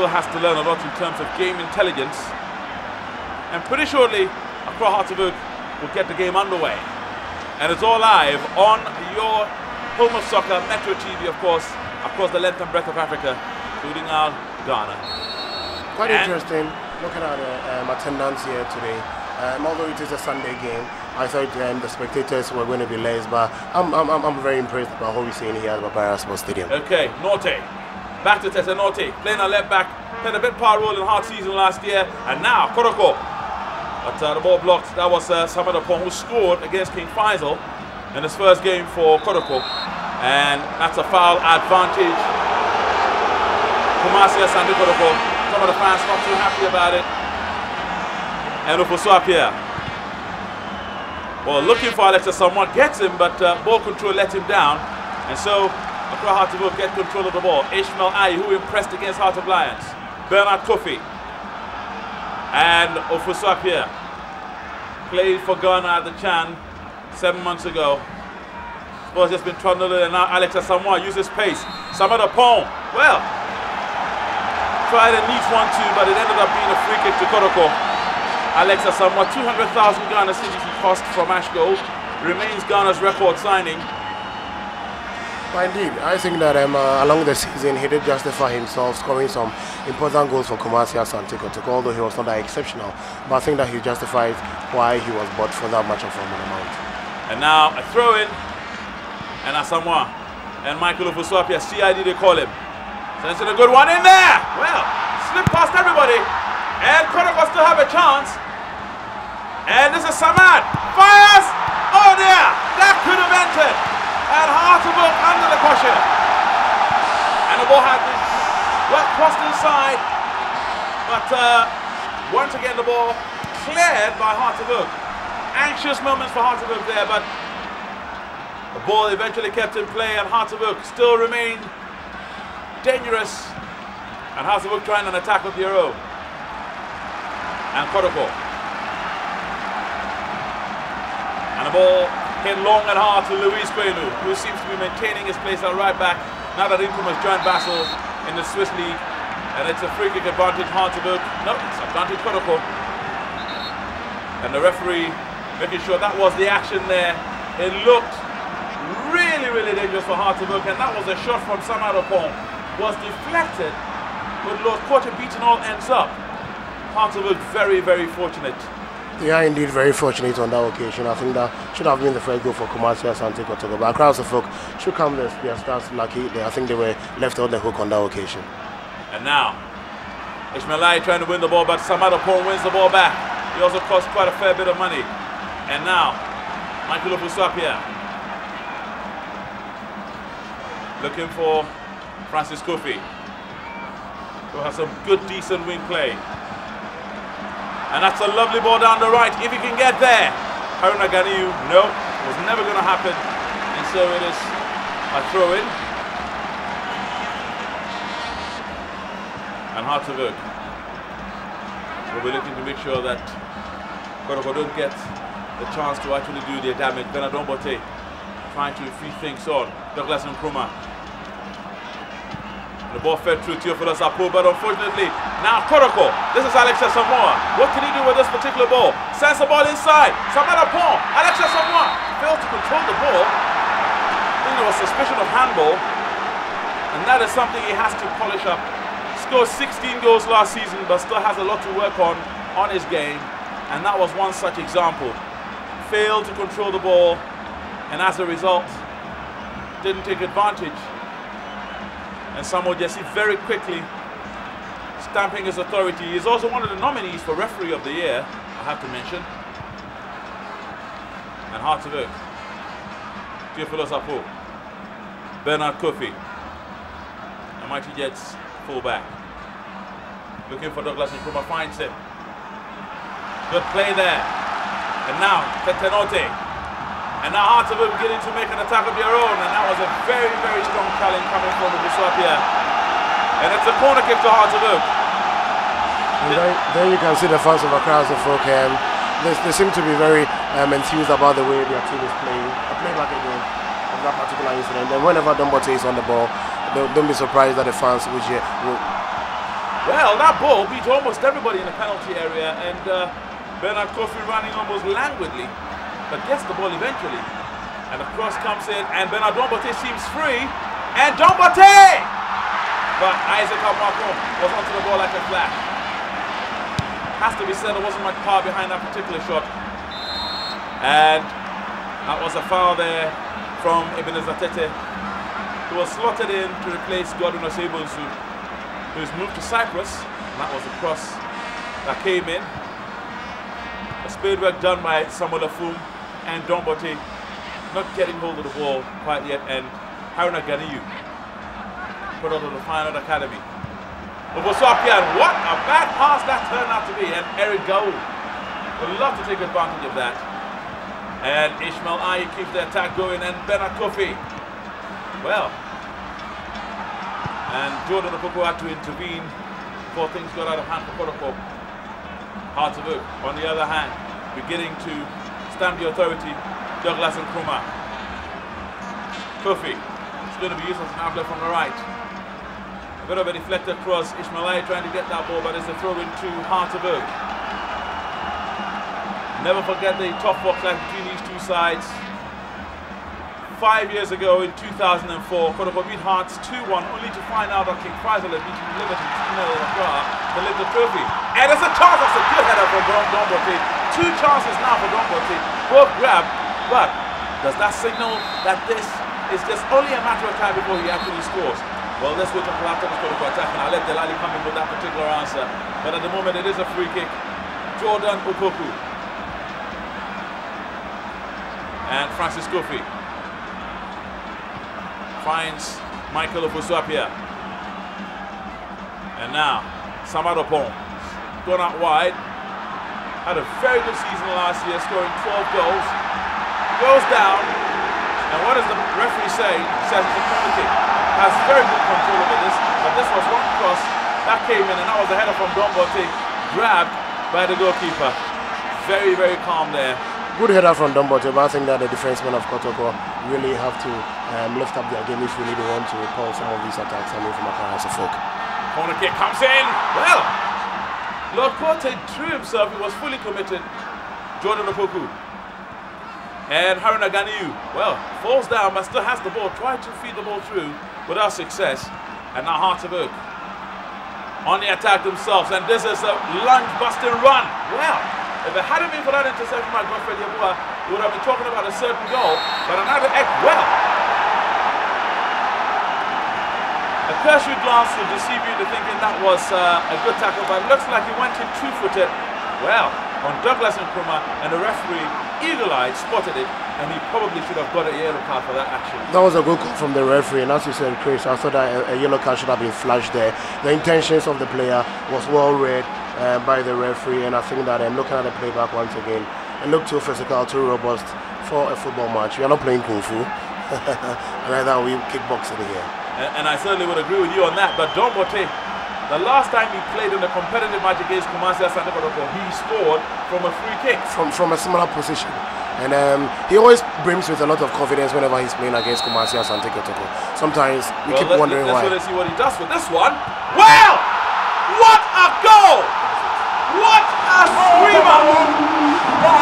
has to learn a lot in terms of game intelligence. And pretty shortly, Accra Oak will get the game underway. And it's all live on your home of soccer, Metro TV, of course, across the length and breadth of Africa, including our Ghana. Quite and interesting looking at the um, attendance here today. Um, although it is a Sunday game, I thought um, the spectators were going to be less, but I'm, I'm, I'm very impressed by what we're seeing here at Baba Yara Sports Stadium. Okay, Nortey. Back to Tetteh Nortey, playing a left back, played a bit power role in hard season last year, and now Kotoko. But uh, the ball blocked. That was uh, Samad who scored against King Faisal in his first game for Kotoko. And that's a foul advantage. Kumasi Sandy Kotoko. Some of the fans not too happy about it. And Ofosu-Appiah here. Well, looking for Alex Asamoah, gets him, but uh, ball control let him down. And so Accra Heart of get control of the ball. Ishmael Aye, who impressed against Heart of Lions. Bernard Kofi. And Ofosu-Appiah. Played for Ghana at the Chan seven months ago. Ball's just been trundled and now Alex Asamoah uses pace. Samad Oppong. Well, tried a neat one too, but it ended up being a free kick to Kotoko. Alex Asamoah, 200,000 Ghana cedis he cost from Ashgold. Remains Ghana's record signing. Well, indeed, I think that um, uh, along the season he did justify himself scoring some important goals for Kumasi Asante although he was not that exceptional. But I think that he justified why he was bought for that much of an amount. And now a throw in, and Asamoah and Michael Ofosu-Appiah, CID they call him. Sends in a good one in there. Well, slip past everybody, and Kotoko still have a chance. And this is Samad. Fires! Oh dear! That could have entered and Hartlepool under the cushion. And the ball had been well crossed inside, but uh, once again the ball cleared by Hartlepool. Anxious moments for Hartlepool there, but the ball eventually kept in play and Hartlepool still remained dangerous. And Hartlepool trying an attack of their own. And Kotoko. And the ball hit long and hard to Luis Quenu, who seems to be maintaining his place at right back now that Inkoom has joined Basel in the Swiss League. And it's a free kick advantage, book. No, it's advantage Kotoko. And the referee making sure that was the action there. It looked really, really dangerous for Hartlepool, and that was a shot from Samad Oppong. Was deflected, but Lord Quarter beaten all ends up. Hartlepool very, very fortunate they are indeed very fortunate on that occasion. I think that should have been the first goal for Kumasi Asante Kotoko. But of folk should come their, their stars lucky. I think they were left on the hook on that occasion. And now, Ishmaelai trying to win the ball, but Samad Oppong wins the ball back. He also cost quite a fair bit of money. And now, Michael Ofosu-Appiah looking for Francis Kofi, who has some good, decent wing play. And that's a lovely ball down the right. If he can get there. Haruna Ganiu, no, it was never going to happen. And so it is a throw in. And Hartevuk will be looking to make sure that Kotoko don't get the chance to actually do their damage. Bernard Don Bortey trying to free things on. Douglas Nkrumah the ball fed through Theophilus Apo, but unfortunately, now Kotoko. This is Alex Asamoah. What can he do with this particular ball? Sends the ball inside. Samad Oppong. Alex Asamoah failed to control the ball. I think there was suspicion of handball. And that is something he has to polish up. Scored 16 goals last season, but still has a lot to work on on his game. And that was one such example. Failed to control the ball, and as a result, didn't take advantage and Samuel Jesse very quickly stamping his authority. He's also one of the nominees for Referee of the Year, I have to mention. And hard to look. Theophilus Apo. Bernard Kofi. The Mighty Jets fullback. Looking for Douglas Nkrumah, finds him. Good play there. And now, Tetteh Nortey and now Oak beginning to make an attack of their own. And that was a very, very strong challenge coming from the Busapia. And it's a corner kick to of Oak. There, there, you can see the fans of Accra of Folk. Um, they, they, seem to be very um, enthused about the way their team is playing. I play back again of that particular incident. And whenever Don Bortey is on the ball, don't, don't be surprised that the fans will, will Well, that ball beat almost everybody in the penalty area, and uh, Bernard Kofi running almost languidly, but gets the ball eventually. And the cross comes in, and Bernard Don Bortey seems free, and Don Bortey! But Isaac Amoako was onto the ball like a flash. Has to be said, there wasn't much power behind that particular shot. And that was a foul there from Ebenezer Tete, who was slotted in to replace Gordon Osebonsu who's moved to Cyprus. And that was the cross that came in. A spade work done by Samuel Afum and Don Bortey not getting hold of the ball quite yet. And Haruna Ganiyu put of the final academy. Obosopian, what a bad pass that turned out to be. And Eric Gawu would love to take advantage of that. And Ishmael Aye keeps the attack going. And Bernard Kofi, well, and Jordan Opoku had to intervene before things got out of hand for Kotoko. Hard to look. On the other hand, beginning to the authority, Douglas Nkrumah. Kofi it's going to be used as an outlet from the right. A bit of a deflected cross. Ishmael trying to get that ball, but it's a throw into Hartberg. Never forget the tough box life between these two sides five years ago in 2004, Kotoko beat Hearts 2-1, only to find out that King Faisal had beaten Liberty 2-0 to lift the trophy. And it's a chance, that's a good header for Don Dombote. Two chances now for Don Bortey, both grabbed, but does that signal that this is just only a matter of time before he actually scores? Well, let's wait until after the Kotoko attack, and I'll let Delali come in with that particular answer. But at the moment, it is a free kick. Jordan Opoku. And Francis Kofi finds Michael Ofosu-Appiah. And now, Samad Oppong, gone out wide. Had a very good season last year, scoring 12 goals. Goes down, and what does the referee say? He says it's a corner kick. Has very good control over this, but this was one cross that came in, and that was a header from Don Bortey, grabbed by the goalkeeper. Very, very calm there good header from Don Bortey, but I think that the defensemen of Kotoko really have to um, lift up their game if really want to repel some of these attacks coming from Accra House of Folk. Corner kick comes in. Well, Lord Quote drew himself. He was fully committed. Jordan Opoku. And Haruna Ganiyu, well, falls down but still has the ball. Tried to feed the ball through without success. And now Hartberg on the attack themselves. And this is a lunge busting run. Well, if it hadn't been for that interception by Godfrey Yeboah, we would have been talking about a certain goal. But another egg, well. A cursory glance would deceive you into thinking that was uh, a good tackle, but it looks like he went in two-footed. Well, on Douglas Nkrumah, and the referee, eagle-eyed, spotted it, and he probably should have got a yellow card for that action. That was a good call from the referee, and as you said, Chris, I thought that a, a yellow card should have been flashed there. The intentions of the player was well read uh, by the referee, and I think that I'm um, looking at the playback once again, it looked too physical, too robust for a football match. We are not playing kung fu, rather we kickboxing here. And, and, I certainly would agree with you on that. But Don Bortey, the last time he played in a competitive match against Kumasi Asante Kotoko, he scored from a free kick. From from a similar position. And um, he always brims with a lot of confidence whenever he's playing against Kumasi Asante Kotoko. Sometimes we well, keep let, wondering let's why. Let's see what he does with this one. Well, what a goal! What a screamer!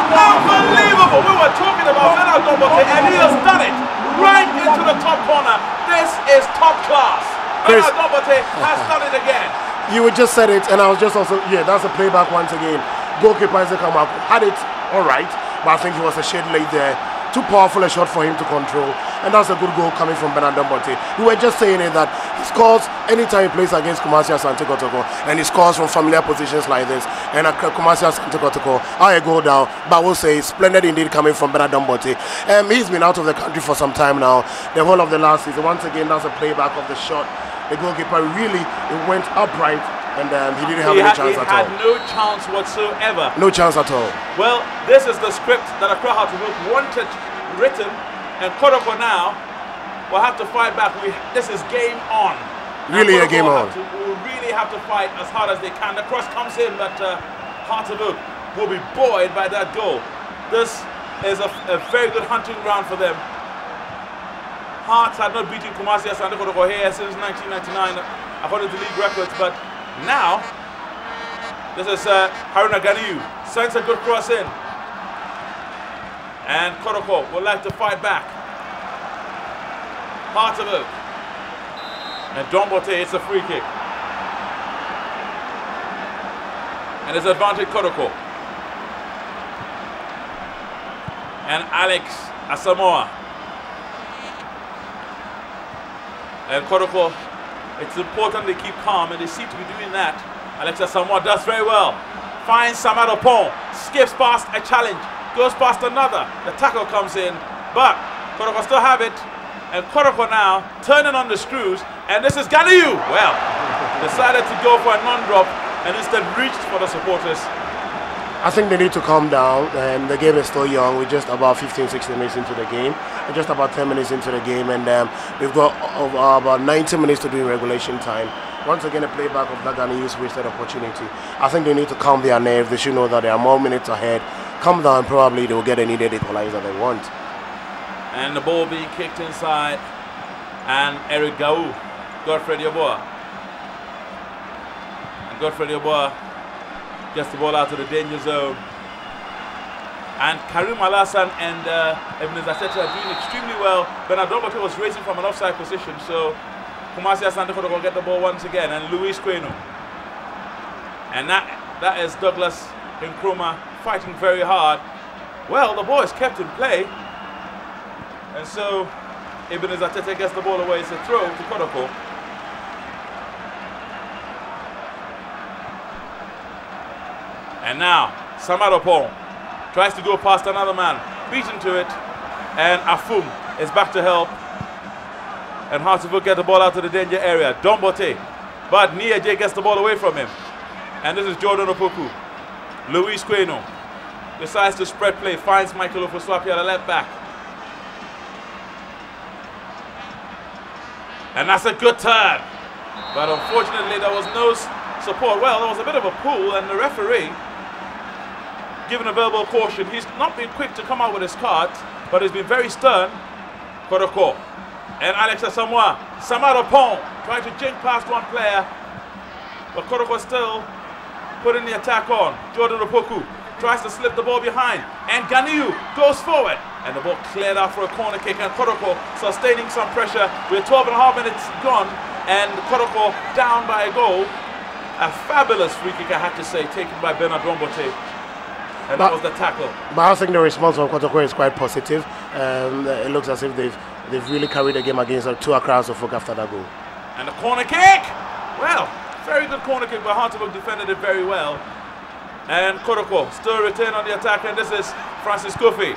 Unbelievable! We were talking about Bernard Don Bortey and he has done it right into the top corner. This is top class. Bernard Don Bortey has done it again. You would just said it and I was just also, yeah, that's a playback once again. Goalkeeper Isaac Amoako had it all right, but I think he was a shade late there too powerful a shot for him to control. And that's a good goal coming from Bernardo Don Bortey. We were just saying it that he scores anytime he plays against Kumasi Asante Kotoko. And he scores from familiar positions like this. And Kumasi Asante Kotoko, I go down. But I will say, splendid indeed coming from Bernardo Don Bortey. Um, he's been out of the country for some time now. The whole of the last season. Once again, that's a playback of the shot. The goalkeeper really it went upright and um, he didn't have he any had, chance at all. He had no chance whatsoever. No chance at all. Well, this is the script that Accra Hearts wanted written, and Kotoko now will have to fight back. We, this is game on. Really a game on. To, will really have to fight as hard as they can. The cross comes in, but uh, Hartberg will be buoyed by that goal. This is a, a very good hunting ground for them. Hearts had not beaten Kumasi Asante Kotoko here since 1999, according to league records, but Now, this is uh, Haruna Ganiu. Sends a good cross in. And Kotoko would like to fight back. Part of it. And Don Bortey, it's a free kick. And it's advantage Kotoko. And Alex Asamoah. And Kotoko, it's important they keep calm, and they seem to be doing that. Alex Asamoah does very well. Finds Samad Oppong, skips past a challenge, goes past another. The tackle comes in, but Kotoko still have it. And Kotoko now turning on the screws, and this is Ganiu. Well, decided to go for a non-drop and instead reached for the supporters. I think they need to calm down. Um, the game is still young. We're just about 15, 16 minutes into the game. We're just about 10 minutes into the game, and um, we've got uh, about 90 minutes to do in regulation time. Once again, a playback of that wasted opportunity. I think they need to calm their nerves. They should know that there are more minutes ahead. Calm down, probably they will get any needed equalizer they want. And the ball being kicked inside, and Eric Gawu, Godfrey Yeboah. And Godfrey Yeboah gets the ball out of the danger zone. And Karim Alassan and uh, Ebenezer Tete are doing extremely well. Bernard Don Bortey was racing from an offside position, so Kumasi Asante will get the ball once again. And Luis Queno. And that, that is Douglas Nkrumah fighting very hard. Well, the ball is kept in play. And so Ebenezer Tete gets the ball away. It's a throw to Kotoko. And now, Samad Oppong tries to go past another man, beaten to it, and Afum is back to help. And Hartlepool get the ball out of the danger area. Don Bortey, but Nia J gets the ball away from him. And this is Jordan Opoku. Luis Queno decides to spread play, finds Michael Ofosu-Appiah at the left back. And that's a good turn. But unfortunately, there was no support. Well, there was a bit of a pull, and the referee given a verbal caution. He's not been quick to come out with his card, but he's been very stern. Kotoko and Alex Asamoah. Samad Oppong trying to jink past one player, but Kotoko still putting the attack on. Jordan Opoku tries to slip the ball behind, and Ganiu goes forward. And the ball cleared out for a corner kick, and Kotoko sustaining some pressure We're 12 and a half minutes gone, and Kotoko down by a goal. A fabulous free kick, I have to say, taken by Bernard Don Bortey. And but, that was the tackle. But I think the response from Kotoko is quite positive. Um, it looks as if they've they've really carried the game against the two Accra folk after that goal. And the corner kick! Well, very good corner kick, but Hartlepool defended it very well. And Kotoko still retain on the attack, and this is Francis Kofi.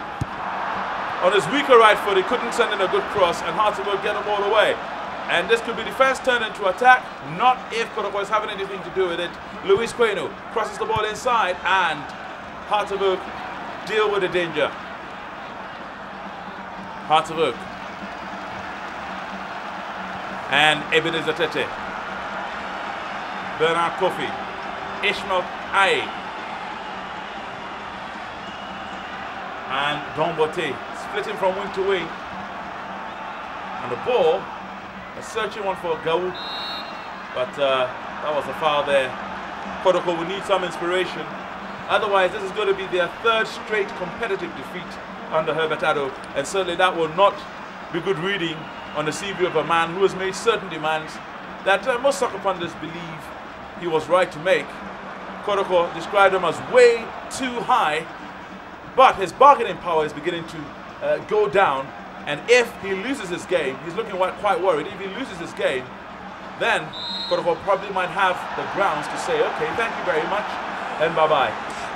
On his weaker right foot, he couldn't send in a good cross, and Hartlepool get him all the ball away. And this could be defense turned into attack, not if Kotoko is having anything to do with it. Luis Queno crosses the ball inside, and Hartlepool deal with the danger. Hartlepool. And Ebenezer Tete. Bernard Kofi. Ishmael Aye. And Don Bortey splitting from wing to wing. And the ball, a searching one for Gawu. But uh, that was a foul there. Kotoko will need some inspiration Otherwise, this is going to be their third straight competitive defeat under Herbert Addo, and certainly that will not be good reading on the CV of a man who has made certain demands that uh, most soccer pundits believe he was right to make. Kotoko described him as way too high, but his bargaining power is beginning to uh, go down, and if he loses his game, he's looking quite worried, if he loses his game, then Kotoko probably might have the grounds to say, okay, thank you very much, and bye-bye.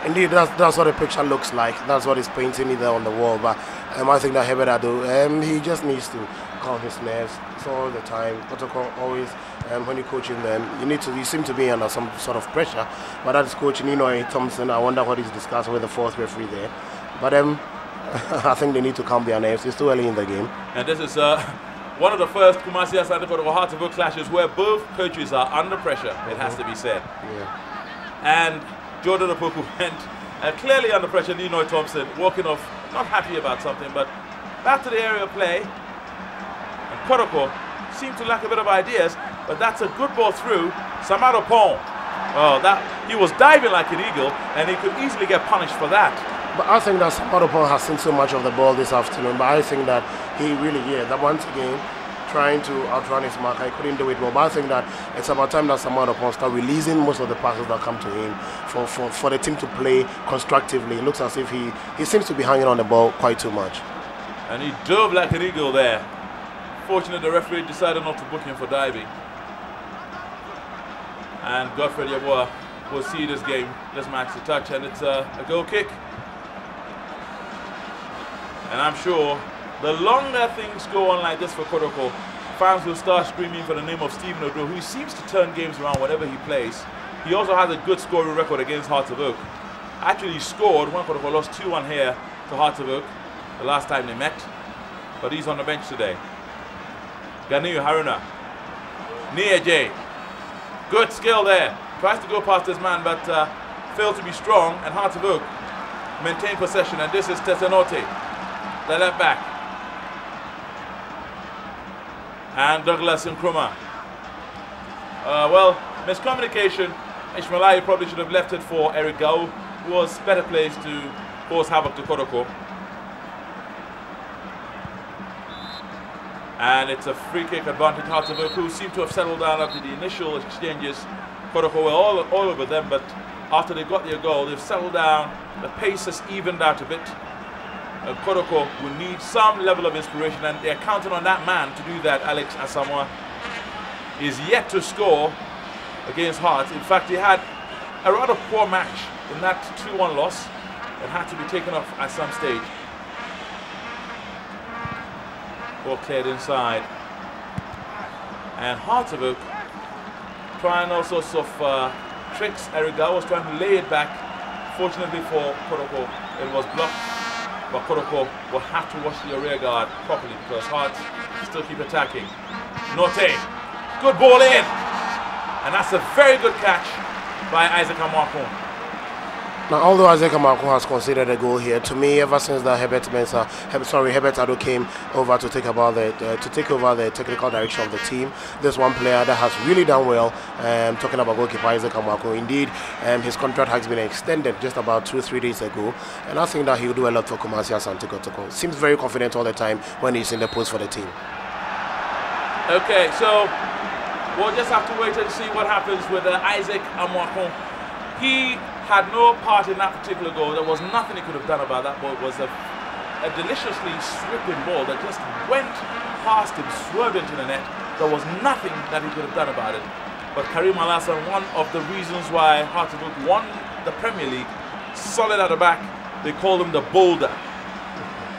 Indeed, that's, that's what the picture looks like. That's what he's painting there on the wall. But um, I think that Herbert Addo, um, he just needs to calm his nerves. So all the time. Protocol always, when you're coaching them, you need to. You seem to be under some sort of pressure. But that is coaching, you know, Thompson. I wonder what he's discussing with the fourth referee there. But um, I think they need to calm their nerves. It's too early in the game. And this is. Uh, one of the first Kumasi Asante Kotoko Hartlepool clashes where both coaches are under pressure, it has to be said. Yeah. And Jordan Opoku went uh, clearly under pressure. Ninoy Thompson walking off, not happy about something, but back to the area of play. And Kotoko seemed to lack a bit of ideas, but that's a good ball through. Samad Oppong Well, that he was diving like an eagle, and he could easily get punished for that. But I think that Samad Oppong has seen so much of the ball this afternoon. But I think that he really, yeah, that once again, trying to outrun his mark. I couldn't do it well. But I think that it's about time that Samad Oppong start releasing most of the passes that come to him for, for, for the team to play constructively. It looks as if he, he seems to be hanging on the ball quite too much. And he dove like an eagle there. Fortunate the referee decided not to book him for diving. And Godfrey Yeboah will see this game, this match, the touch, and it's a, a goal kick. And I'm sure the longer things go on like this for Kotoko, fans will start screaming for the name of Stephen Odo, who seems to turn games around whenever he plays. He also has a good scoring record against Hearts of Oak. Actually, scored when Kotoko lost 2-1 here to Hearts of Oak the last time they met, but he's on the bench today. Ganiyu Haruna, Nia J. Good skill there. Tries to go past this man, but uh, failed to be strong, and hard to Oak maintain possession, and this is Tetteh Nortey, the left back. and Douglas Nkrumah. Uh, well, miscommunication. Ishmael probably should have left it for Eric Gawu, who was better placed to cause havoc to Kotoko. And it's a free kick advantage Harteville, who seem to have settled down after the initial exchanges. Kotoko were all, all over them, but after they got their goal, they've settled down. The pace has evened out a bit uh, Kotoko will need some level of inspiration, and they're counting on that man to do that. Alex Asamoah is yet to score against Hearts. In fact, he had a rather poor match in that 2-1 loss and had to be taken off at some stage. Ball cleared inside. And Hearts trying all sorts of uh, tricks. Eriga was trying to lay it back. Fortunately for Kotoko, it was blocked but Kotoko will have to watch the rear guard properly because Hearts still keep attacking. Nortey, good ball in. And that's a very good catch by Isaac Amoako. Now, although Isaac Amoako has considered a goal here, to me, ever since that Herbert Mensah, sorry, Herbert Addo came over to take about the uh, to take over the technical direction of the team, there's one player that has really done well. Um, talking about goalkeeper Isaac Amoako, indeed, um, his contract has been extended just about two three days ago, and I think that he'll do a lot for Kumasi Asante. Seems very confident all the time when he's in the post for the team. Okay, so we'll just have to wait and see what happens with uh, Isaac Amoako. He had no part in that particular goal. There was nothing he could have done about that ball. It was a, a deliciously sweeping ball that just went past him, swerved into the net. There was nothing that he could have done about it. But Karim Al Hassan, one of the reasons why Hartlepool won the Premier League, solid at the back, they call him the Boulder.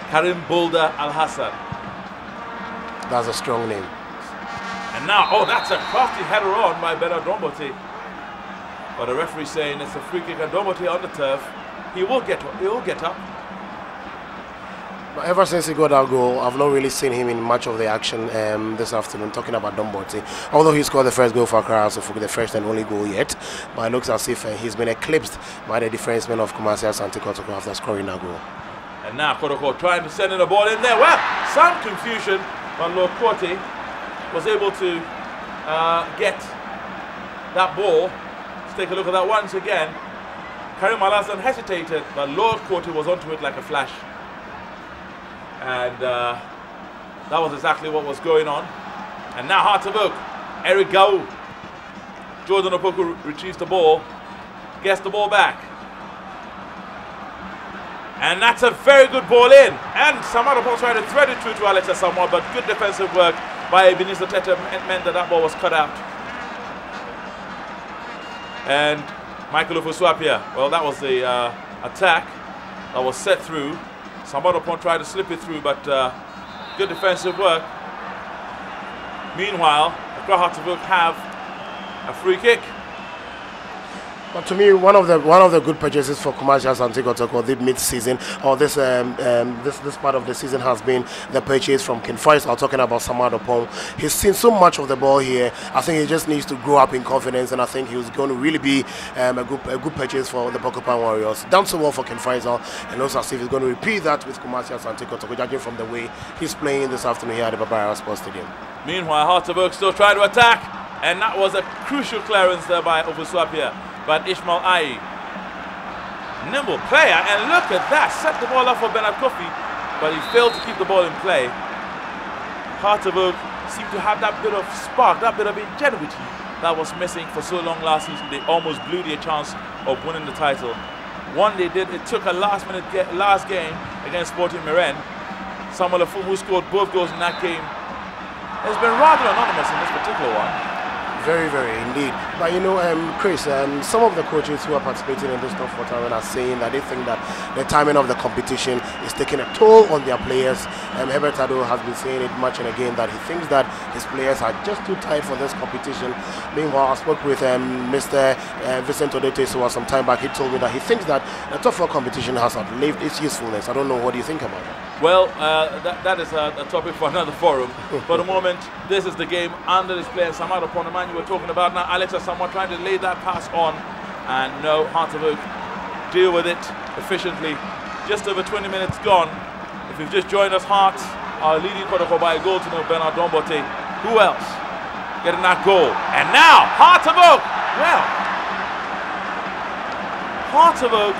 Karim Boulder Al Hassan. That's a strong name. And now, oh, that's a crafty header on by Bernard Don Bortey. But the referee saying it's a free kick and Don Bortey on the turf. He will get he will get up. But ever since he got that goal, I've not really seen him in much of the action um, this afternoon, talking about Don Bortey. Although he scored the first goal for Accra, so for the first and only goal yet, but it looks as if uh, he's been eclipsed by the defenseman of Kumasi Asante Kotoko after scoring that goal. And now Kotoko trying to send in the ball in there. Well, some confusion, but Lord Korte was able to uh, get that ball take a look at that once again. Karim Al hesitated, but Lord Korte was onto it like a flash. And uh, that was exactly what was going on. And now Heart of Oak, Eric Gawu. Jordan Opoku retrieves the ball, gets the ball back. And that's a very good ball in. And Samarapo tried to thread it through to Alex Asamoah, but good defensive work by Ebenezer Tete meant that that ball was cut out. And Michael Ofosu-Appiah, well, that was the uh, attack that was set through. Samad Oppong tried to slip it through, but uh, good defensive work. Meanwhile, the Krahatavuk have a free kick. But to me, one of the one of the good purchases for Kumasi Asante Kotoko the mid-season or this um, um, this this part of the season has been the purchase from King Faisal. Talking about Samad Oppong, he's seen so much of the ball here. I think he just needs to grow up in confidence, and I think he's going to really be um, a good a good purchase for the Porcupine Warriors. Done so well for King Faisal, and also as if he's going to repeat that with Kumasi Asante judging from the way he's playing this afternoon here at the Baba Yara Sports Stadium. Meanwhile, Heart still trying to attack. And that was a crucial clearance there by Ofosu-Appiah, but Ishmael Ai. Nimble player, and look at that. Set the ball up for Bernard Kofi, but he failed to keep the ball in play. Heart of seemed to have that bit of spark, that bit of ingenuity that was missing for so long last season. They almost blew their chance of winning the title. One they did, it took a last minute last game against Sporting Mirren. Samuel Afum, who scored both goals in that game, has been rather anonymous in this particular one. Very, very indeed. But you know, um, Chris, um, some of the coaches who are participating in this top four tournament are saying that they think that the timing of the competition is taking a toll on their players. Um, Herbert Addo has been saying it much and again that he thinks that his players are just too tired for this competition. Meanwhile, I spoke with um, Mr. Uh, Vincent Odete so some time back. He told me that he thinks that the top four competition has outlived its usefulness. I don't know what do you think about that. Well, uh, that, that is a, a, topic for another forum. for the moment, this is the game under this player, Samad Oppong the man you were talking about. Now, Alex Asamoah trying to lay that pass on, and no, Heart of Oak deal with it efficiently. Just over 20 minutes gone. If you've just joined us, Hearts are leading protocol by a goal to no Bernard Don Bortey. Who else getting that goal? And now, Heart of Oak. Well, Heart of Oak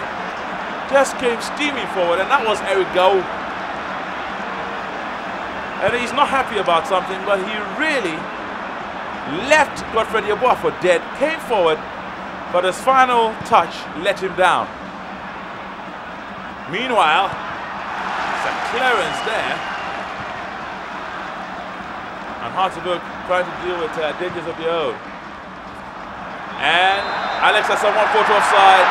just came steaming forward, and that was Eric Gawu and he's not happy about something, but he really left Godfred Yeboah for dead, came forward, but his final touch let him down. Meanwhile, it's a clearance there. And Hartlepool trying to deal with uh, dangers of their own. And Alex has someone caught offside.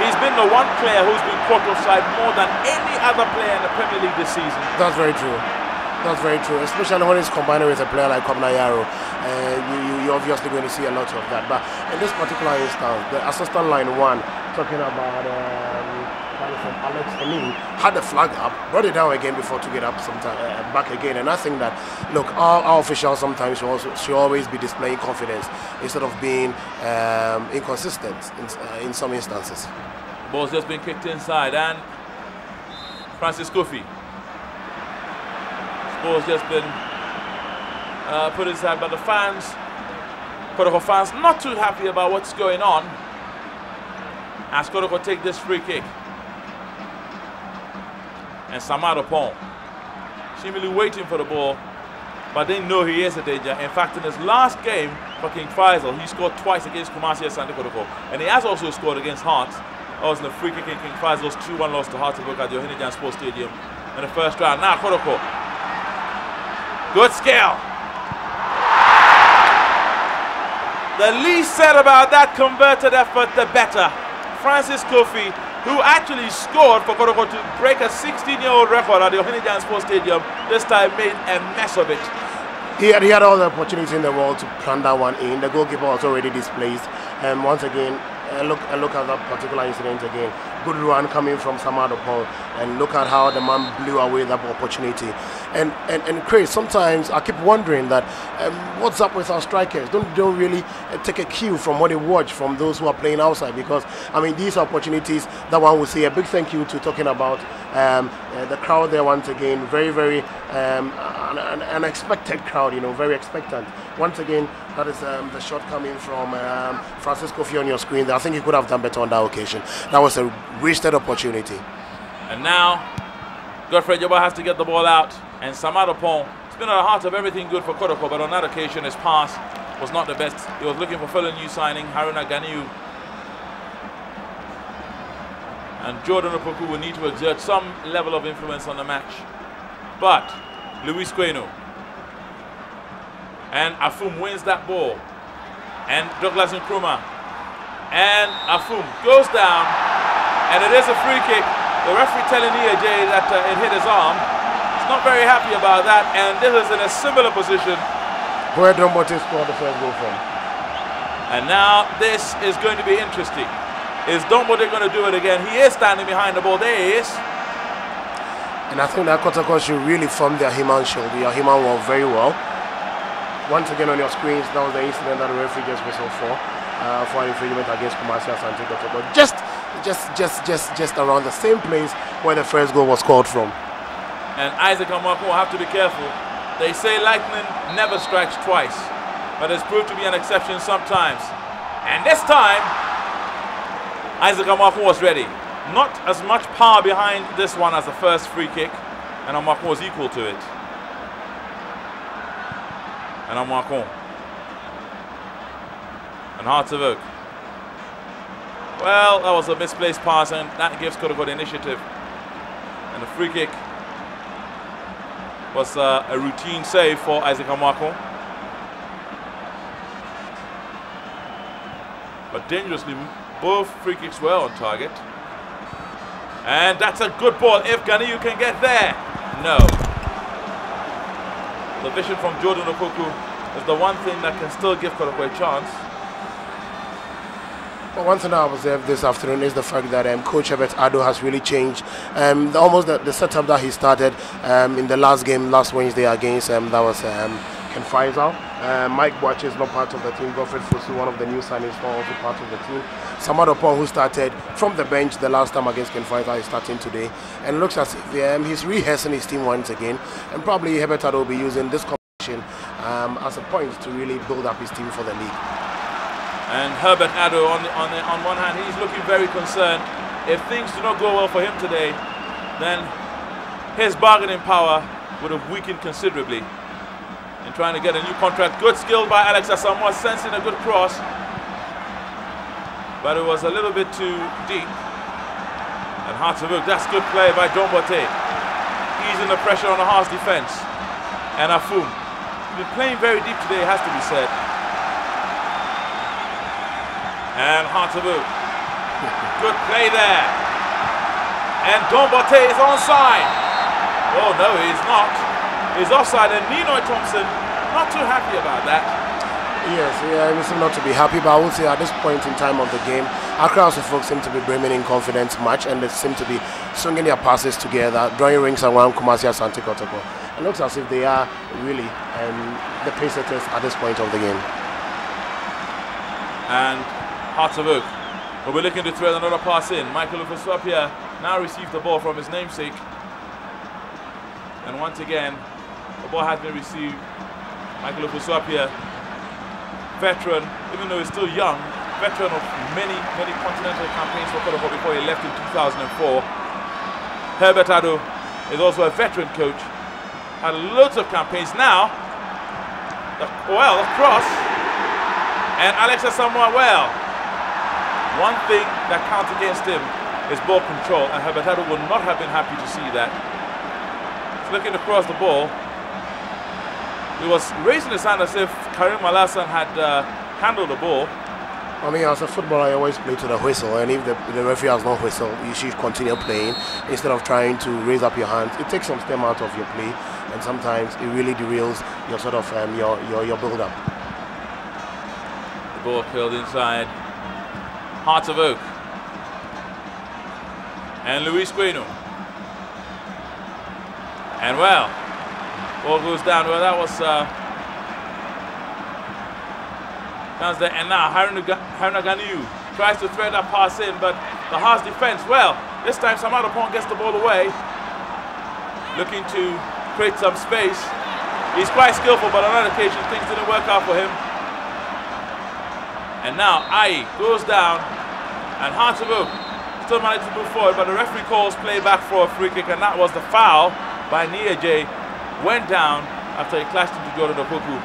He's been the one player who's been caught offside more than any other player in the Premier League this season. That's very true. That's very true, especially when it's combined with a player like Kobna Yaro. Uh, you, you, are obviously going to see a lot of that. But in this particular instance, the assistant line one, talking about um, Alex Amin, had the flag up, brought it down again before to get up sometime, uh, back again. And I think that, look, our, our officials sometimes should, also, should always be displaying confidence instead of being um, inconsistent in, uh, in some instances. Ball's just been kicked inside and Francis Kofi. Ball's just been uh, put inside by the fans. Kotoko fans not too happy about what's going on as Kotoko take this free kick. And Samad Oppong seemingly waiting for the ball, but they know he is a danger. In fact, in his last game for King Faisal, he scored twice against Kumasi Asante Kotoko. And he has also scored against Hearts that was in the free kick in King Faisal's 2-1 loss to Hartlepool at the Ohene Djan Sports Stadium in the first round. Now Kotoko. Good scale. The least said about that converted effort, the better. Francis Kofi, who actually scored for Kotoko to break a 16-year-old record at the Ohene Djan Sports Stadium, this time made a mess of it. He had, he had all the opportunities in the world to plan that one in. The goalkeeper was already displaced. And once again, uh, look uh, look at that particular incident again. Good run coming from Samad Oppong, and look at how the man blew away that opportunity. And and and Chris, sometimes I keep wondering that um, what's up with our strikers? Don't don't really uh, take a cue from what they watch from those who are playing outside because I mean these opportunities that one will say a big thank you to talking about um, uh, the crowd there once again. Very very um, an, an unexpected crowd, you know, very expectant. Once again, that is um, the shot coming from um, Francis Kofi on your screen. I think he could have done better on that occasion. That was a wasted opportunity. And now, Godfrey Yeboah has to get the ball out. And Samad Oppong, it's been at the heart of everything good for Kotoko, but on that occasion, his pass was not the best. He was looking for fellow new signing, Haruna Ganiu. And Jordan Opoku will need to exert some level of influence on the match. But Luis Queno and Afum wins that ball. And Douglas Nkrumah and Afum goes down, and it is a free kick. The referee telling EAJ that uh, it hit his arm. He's not very happy about that, and this is in a similar position. Where Don Bortey scored the first goal from. And now this is going to be interesting. Is Don Bortey going to do it again? He is standing behind the ball. There he is. And I think that Kotoko should really form their human shield. Their human wall very well. Once again on your screens, that was the incident that the referee just whistled for uh, for infringement against Kumasi Asante Kotoko. Just, just, just, just, just around the same place where the first goal was scored from. And Isaac Amoako will have to be careful. they say lightning never strikes twice, but it's proved to be an exception sometimes. And this time, Isaac Amoako was ready. Not as much power behind this one as the first free kick, and Amoako was equal to it. And Amoako. And Hearts of Oak. Well, that was a misplaced pass, and that gives Kotoko the initiative. And the free kick was uh, a routine save for Isaac Amoako. But dangerously, both free kicks were on target. And that's a good ball if you can get there. No. The vision from Jordan Opoku is the one thing that can still give Kotoko a chance. But one thing I observed this afternoon is the fact that um, Coach Herbert Addo has really changed. Um, almost the, the, setup that he started um, in the last game last Wednesday against um, that was um, King Faisal. Uh, Mike Boakye is not part of the team. Godfred Fosu, one of the new signings, not also part of the team. Samad who started from the bench the last time against King Faisal, is starting today. And looks as if um, he's rehearsing his team once again. And probably Herbert will be using this competition as a point to really build up his team for the league. And Herbert Addo, on, on, on one hand, he's looking very concerned. If things do not go well for him today, then his bargaining power would have weakened considerably in trying to get a new contract. Good skill by Alex Asamoah, sensing a good cross. But it was a little bit too deep. And Hartevuk, that's good play by Don Bortey. Easing the pressure on the Hearts defense. And Afum. He's been playing very deep today, has to be said. And Hartabu. Good play there. And Don Bortey is onside. Oh, no, he's not. He's offside. And Ninoy Thompson, not too happy about that. Yes, yeah, he's not to be happy, but I would say at this point in time of the game, Accra also folks seem to be brimming in confidence much and they seem to be swinging their passes together, drawing rings around Kumasi Asante Kotoko. It looks as if they are really um, the pace setters at this point of the game. And Hearts of Oak will be looking to thread another pass in. Michael Ofosu-Appiah now received the ball from his namesake. And once again, the ball has been received. Michael Ofosu-Appiah, veteran, even though he's still young, veteran of many, many continental campaigns for Kotoko before he left in 2004. Herbert Addo is also a veteran coach, had loads of campaigns. Now, the, well, the cross, and Alex Asamoah well. One thing that counts against him is ball control, and Herbert Addo would not have been happy to see that. He's looking across the ball. He was raising his hand as if Karim Alassan had uh, handled the ball. I mean, as a footballer, I always play to the whistle, and if the, the referee has no whistle, you should continue playing instead of trying to raise up your hands. It takes some stem out of your play, and sometimes it really derails your sort of um, your your your build up. The ball killed inside. Hearts of Oak. And Luis Queno. And well, ball goes down. Well, that was uh, down there. And now Haruna Ganiyu tries to thread that pass in, but the Hearts defense, well, this time Samad Oppong gets the ball away. Looking to create some space. He's quite skillful, but on that occasion, things didn't work out for him. And now Ai goes down and Hartevuk still managed to move forward, but the referee calls play back for a free kick, and that was the foul by J. Went down after he clashed into Jordan Opoku.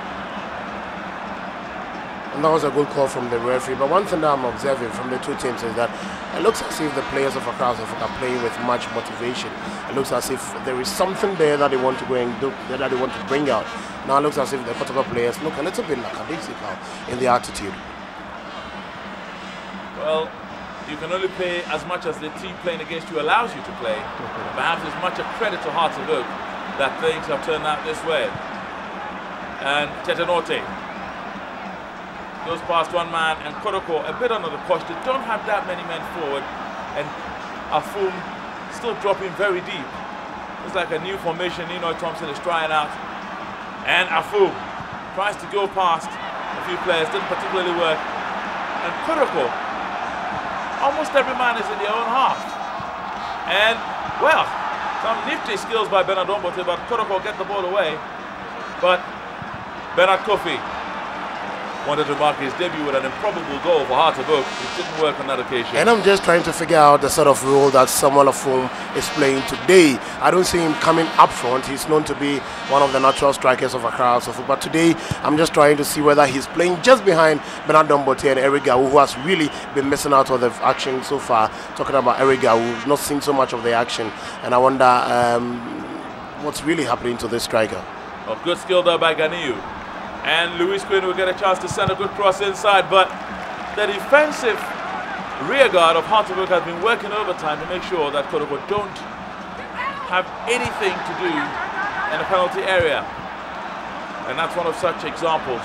And that was a good call from the referee. But one thing that I'm observing from the two teams is that it looks as if the players of Accra are playing with much motivation. It looks as if there is something there that they want to go and do, that they want to bring out. Now it looks as if the Kotoko players look a little bit lackadaisical in the attitude. Well, you can only play as much as the team playing against you allows you to play. Perhaps it's much a credit to Hearts of Oak that things have turned out this way. And Tetteh Nortey goes past one man and Kotoko a bit under the cosh. They don't have that many men forward and Afum still dropping very deep. It's like a new formation Ninoy Thompson is trying out. And Afum tries to go past a few players, didn't particularly work. And Kotoko almost every man is in their own half. And, well, some nifty skills by Bernard Don Bortey, but Kotoko get the ball away. But Bernard Kofi wanted to mark his debut with an improbable goal for Hearts of Oak. It didn't work on that occasion. And I'm just trying to figure out the sort of role that Samuel Afum is playing today. I don't see him coming up front. He's known to be one of the natural strikers of Accra House But today, I'm just trying to see whether he's playing just behind Bernard Don Bortey and Eric Gawu, who has really been missing out of the action so far. Talking about Eric Gawu, not seen so much of the action. And I wonder um, what's really happening to this striker. A good skill there by Ganiyu. And Luis Quinn will get a chance to send a good cross inside, but the defensive rear guard of Hartlepool has been working overtime to make sure that Kotoko don't have anything to do in the penalty area. And that's one of such examples.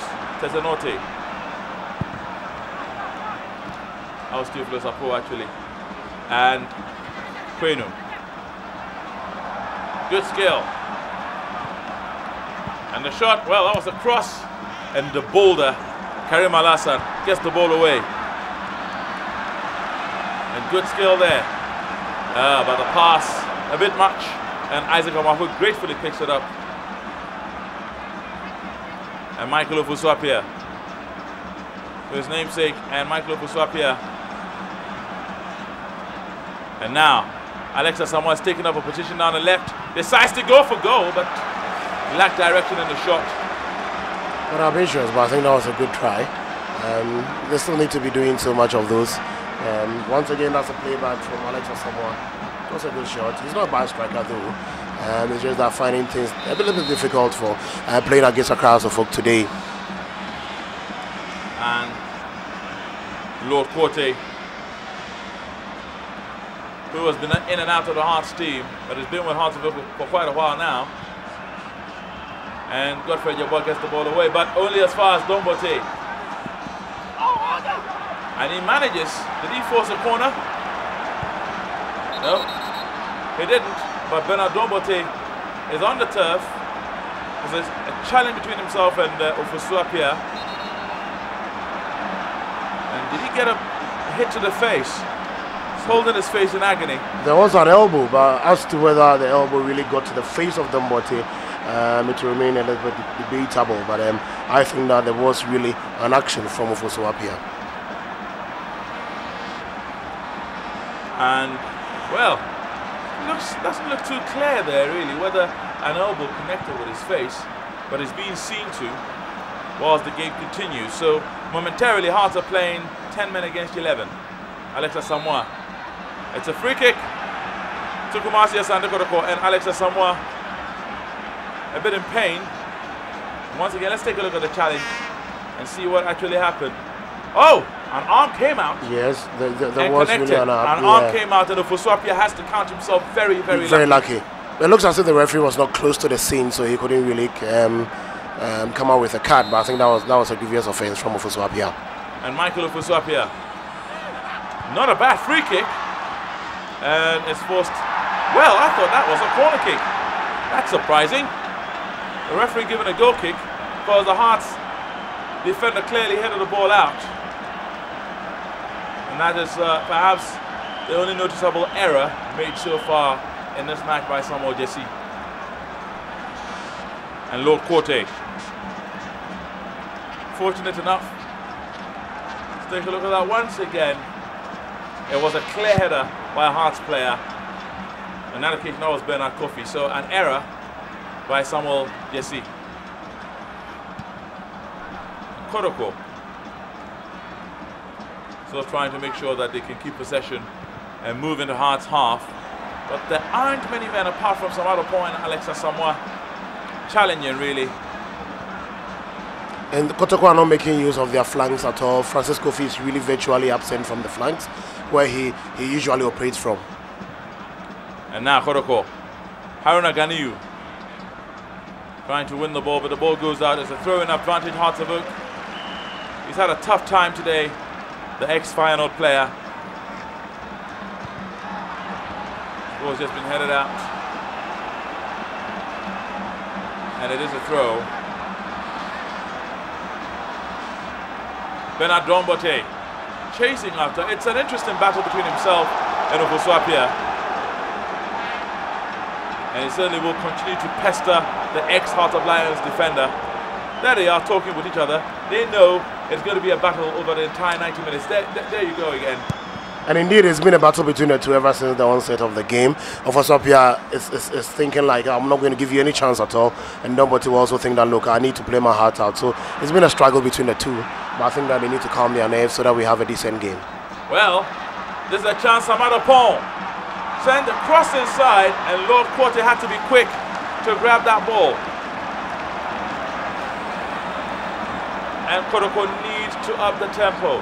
That was Theophilus Apo actually. And Quenu. Good skill. And the shot, well, that was a cross and the boulder, Karim Alassan, gets the ball away. And good skill there. Uh, but the pass, a bit much. And Isaac Amoako gratefully picks it up. And Michael Ofosu-Appiah, for his namesake, and Michael Ofosu-Appiah. And now, Alex Asamoah is taking up a position down the left. Decides to go for goal, but lacked direction in the shot. But ambitious, but I think that was a good try. Um, they still need to be doing so much of those. Um, once again, that's a playback from Alex Asamoah. It was a good shot. He's not a bad striker though. Um, it's just that finding things a little bit difficult for uh, playing against a crowd of folk today. And Lord Corte, who has been in and out of the Hearts team, but has been with Hearts for quite a while now, and Godfrey Yeboah gets the ball away, but only as far as Don Bortey. And he manages. Did he force a corner? No, he didn't. But Bernard Don Bortey is on the turf. There's a, challenge between himself and uh, Ofosu-Appiah. And did he get a hit to the face? He's holding his face in agony. There was an elbow, but as to whether the elbow really got to the face of Don Bortey, um, it will remain a little bit debatable, but um, I think that there was really an action from Ofosu here. And, well, looks doesn't look too clear there, really, whether an elbow connected with his face, but it's being seen to whilst the game continues. So, momentarily, Hearts are playing 10 men against 11. Alex Asamoah. It's a free kick to Kumasi and Alex Asamoah a bit in pain. Once again, let's take a look at the challenge and see what actually happened. Oh, an arm came out. Yes, there, there, there was connected. really an arm. An yeah. arm came out, and the Ofosu-Appiah has to count himself very, very, very lucky. lucky. It looks as if the referee was not close to the scene, so he couldn't really um, um, come out with a card. But I think that was that was a grievous offence from Ofosu-Appiah. And Michael Ofosu-Appiah, not a bad free kick, and it's forced. Well, I thought that was a corner kick. That's surprising. The referee giving a goal kick because the Hearts defender clearly headed the ball out. And that is uh, perhaps the only noticeable error made so far in this match by Samuel Jesse. And Lord Corte. Fortunate enough. Let's take a look at that once again. It was a clear header by a Hearts player. On that occasion, that was Bernard Kofi. So an error by Samuel Jesse. Kotoko. So trying to make sure that they can keep possession and move into Hearts half. But there aren't many men apart from Samad Oppong and Alex Asamoah challenging really. And Kotoko are not making use of their flanks at all. Francis Kofi is really virtually absent from the flanks where he, he usually operates from. And now Kotoko. Haruna Ganiyu trying to win the ball, but the ball goes out. It's a throw-in advantage, Hearts. He's had a tough time today, the ex-final player. Ball's just been headed out. And it is a throw. Bernard Don Bortey chasing after. It's an interesting battle between himself and Ofosu-Appiah. And it certainly will continue to pester the ex-Heart of Lions defender. There they are talking with each other. They know it's going to be a battle over the entire 90 minutes. There, there, you go again. And indeed, it's been a battle between the two ever since the onset of the game. Ofosu-Appiah is, is, is thinking like, I'm not going to give you any chance at all. And Don Bortey will also think that, look, I need to play my heart out. So it's been a struggle between the two. But I think that they need to calm their nerves so that we have a decent game. Well, there's a chance Amada Pong send a cross inside, and Lord Quarter had to be quick to grab that ball. And Kotoko needs to up the tempo.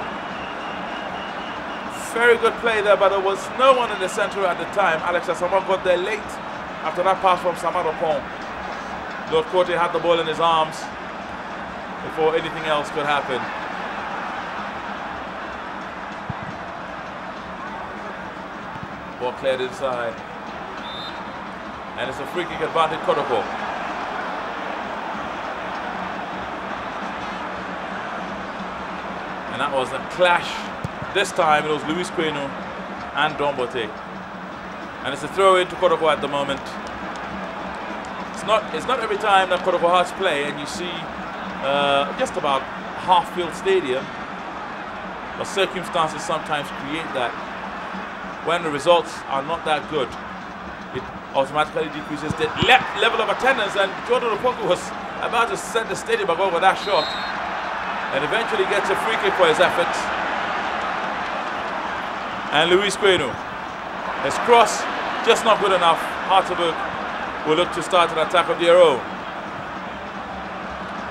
Very good play there, but there was no one in the center at the time. Alex Asamoah got there late after that pass from Samad Oppong. Lord Quarter had the ball in his arms before anything else could happen. Ball cleared inside. And it's a free kick advantage, Kotoko. And that was a clash. This time it was Luis Queno and Don Bortey. And it's a throw in to Kotoko at the moment. It's not, it's not every time that Kotoko Hearts play and you see uh, just about half-filled stadium. But circumstances sometimes create that when the results are not that good, it automatically decreases the le level of attendance. And Jordan Opoku was about to send the stadium back over that shot and eventually gets a free kick for his efforts. And Luis Queno, his cross just not good enough. Hearts of Oak will look to start an attack of their own.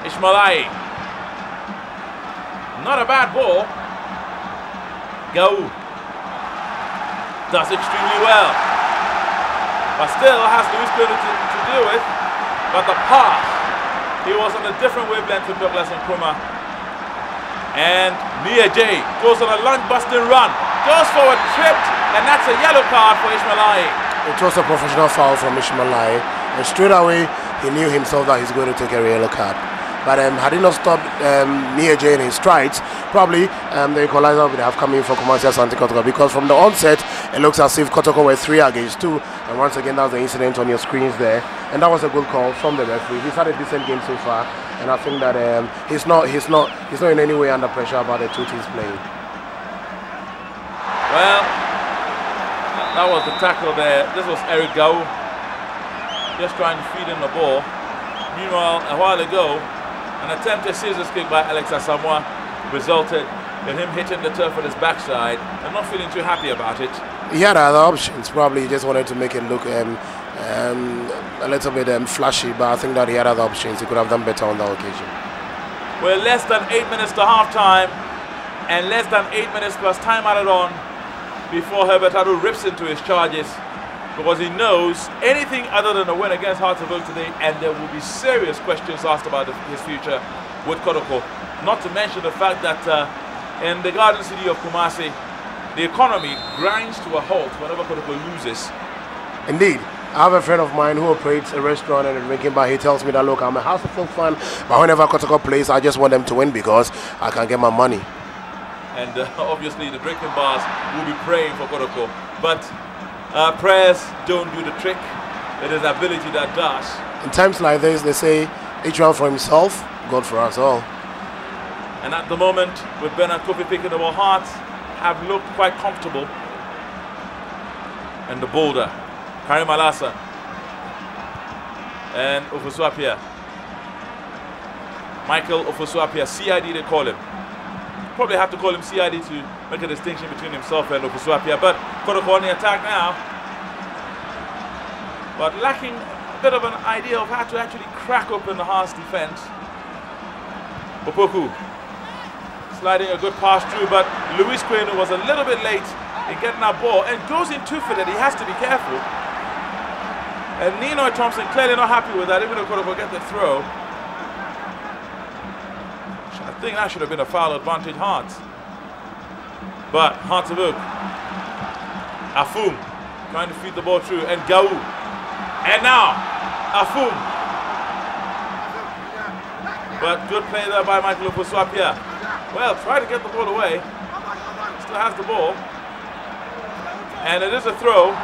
Ishmaelai, not a bad ball. Go does extremely well. But still has Luis Queno to, to deal with. But the pass, he was on a different wavelength with Douglas Nkrumah. And Nia J goes on a lung busting run, goes for a tripped, and that's a yellow card for Ishmaelai. It was a professional foul from Ishmaelai. And straight away, he knew himself that he's going to take a yellow card. But um, had he not stopped um, Nia J in his strides, probably um, the equalizer would have come in for Kumasi Asante Kotoko because from the onset, it looks as if Kotoko were three against two. And once again, that's the incident on your screens there. And that was a good call from the referee. He's had a decent game so far, and I think that um, he's not he's not he's not in any way under pressure about the two teams playing. Well, that was the tackle there. This was Eric Gawu just trying to feed in the ball. Meanwhile, a while ago, an attempted scissors kick by Alex Asamoah resulted in him hitting the turf with his backside and not feeling too happy about it. He had other options. Probably he just wanted to make it look um, um, a little bit um, flashy, but I think that he had other options. He could have done better on that occasion. We're less than eight minutes to half time and less than eight minutes plus time added on before Herbert Addo rips into his charges because he knows anything other than a win against Hearts of Oak today and there will be serious questions asked about his future with Kotoko. Not to mention the fact that uh, in the garden city of Kumasi, the economy grinds to a halt whenever Kotoko loses. Indeed. I have a friend of mine who operates a restaurant and a drinking bar. He tells me that, look, I'm a Hearts of Oak fan, but whenever Kotoko plays, I just want them to win because I can get my money. And uh, obviously, the drinking bars will be praying for Kotoko. But uh, prayers don't do the trick. It is ability that does. In times like this, they say, each one for himself, God for us all. And at the moment, with Bernard Kofi picking ball, Hearts have looked quite comfortable. And the boulder, Karim Alasa and Ofosu-Appiah. Michael Ofosu-Appiah, CID they call him. Probably have to call him CID to make a distinction between himself and Ofosu-Appiah. But Kotoko on the attack now. But lacking a bit of an idea of how to actually crack open the Hearts defense. Opoku sliding a good pass through, but Luis Queno was a little bit late in getting that ball and goes in too fitted. He has to be careful. And Nino Thompson clearly not happy with that, even though Kotoko get the throw. I think that should have been a foul advantage Hearts. But Oak. Afum trying to feed the ball through and Gawu. And now Afum. But good play there by Michael Ofosu-Appiah. Well, try to get the ball away. Still has the ball. And it is a throw.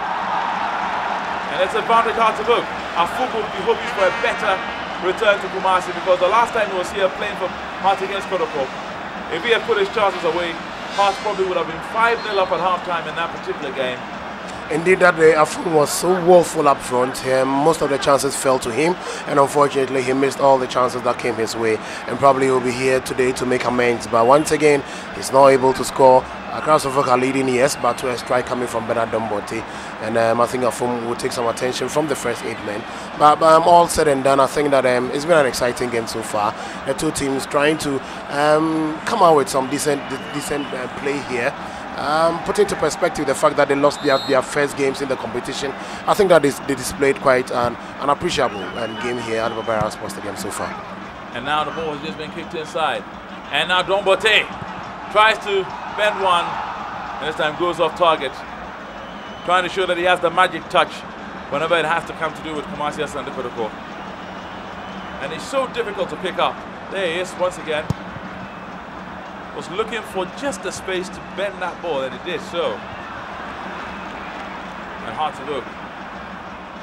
And it's advantage book. Our football be hoping for a better return to Kumasi because the last time he was here playing for Hearts against Kotoko, if he had put his chances away, Hearts probably would have been 5-0 up at halftime in that particular game. Indeed, that day Afum was so woeful up front. Um, most of the chances fell to him, and unfortunately, he missed all the chances that came his way. And probably will be here today to make amends. But once again, he's not able to score. Accra Hearts of Oak are leading, yes, but to a strike coming from Bernard Don Bortey. And um, I think Afum will take some attention from the first eight men. But um, all said and done, I think that um, it's been an exciting game so far. The two teams trying to um, come out with some decent, decent uh, play here. Um, put into perspective the fact that they lost their, their first games in the competition, I think that is, they displayed quite an, an appreciable um, game here at the Baba Yara Sports Stadium so far. And now the ball has just been kicked inside. And now Don Bortey tries to bend one, and this time goes off target. Trying to show that he has the magic touch whenever it has to come to do with Kumasi Asante. And it's so difficult to pick up. There he is once again. Was looking for just the space to bend that ball, and he did so. And hard to look.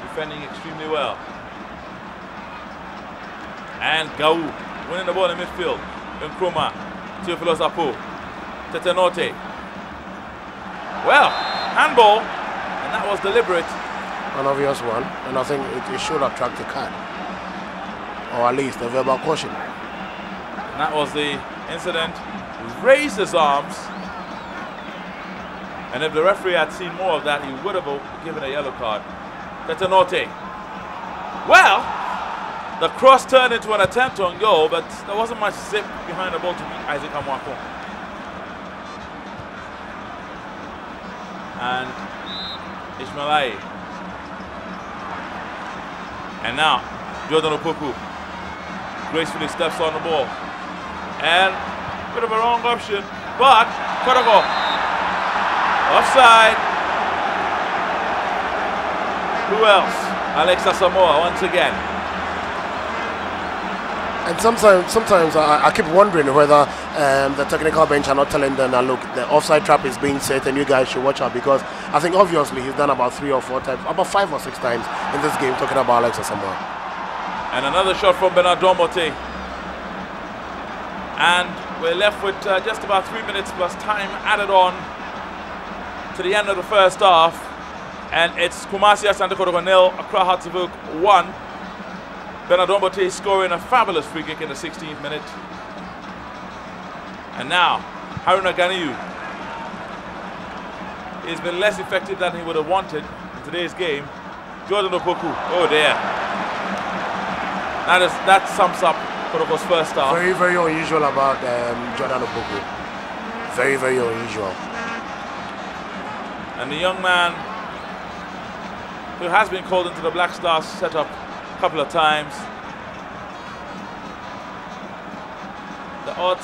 Defending extremely well. And Gawu winning the ball in midfield. Nkrumah, Theophilus Apo, Tetteh Nortey. Well, handball, and that was deliberate. An obvious one, and I think it, it should attract a card. Or at least a verbal caution. And that was the incident. He raised his arms. And if the referee had seen more of that, he would have given a yellow card. Tetteh Nortey. Well, the cross turned into an attempt on goal, but there wasn't much zip behind the ball to beat Isaac Amoako. And Ismailai. And now, Jordan Opoku gracefully steps on the ball. And bit of a wrong option, but Kotoko offside. Who else? Alexa Samoa once again. And sometimes, sometimes I, I keep wondering whether um, the technical bench are not telling them that look, the offside trap is being set, and you guys should watch out because I think obviously he's done about three or four times, about five or six times in this game, talking about Alex Asamoah. And another shot from Bernard Don Bortey. And we're left with uh, just about three minutes plus time added on to the end of the first half. And it's Kumasi Asante Kotoko nil, Accra Hearts of Oak 1. Bernard Don Bortey scoring a fabulous free kick in the 16th minute. And now, Haruna Ganiyu has been less effective than he would have wanted in today's game. Jordan Opoku, oh dear. That, is, that sums up Kotoko's first half. Very, very unusual about um, Jordan Opoku. Very, very unusual. And the young man who has been called into the Black Stars setup couple of times. The odds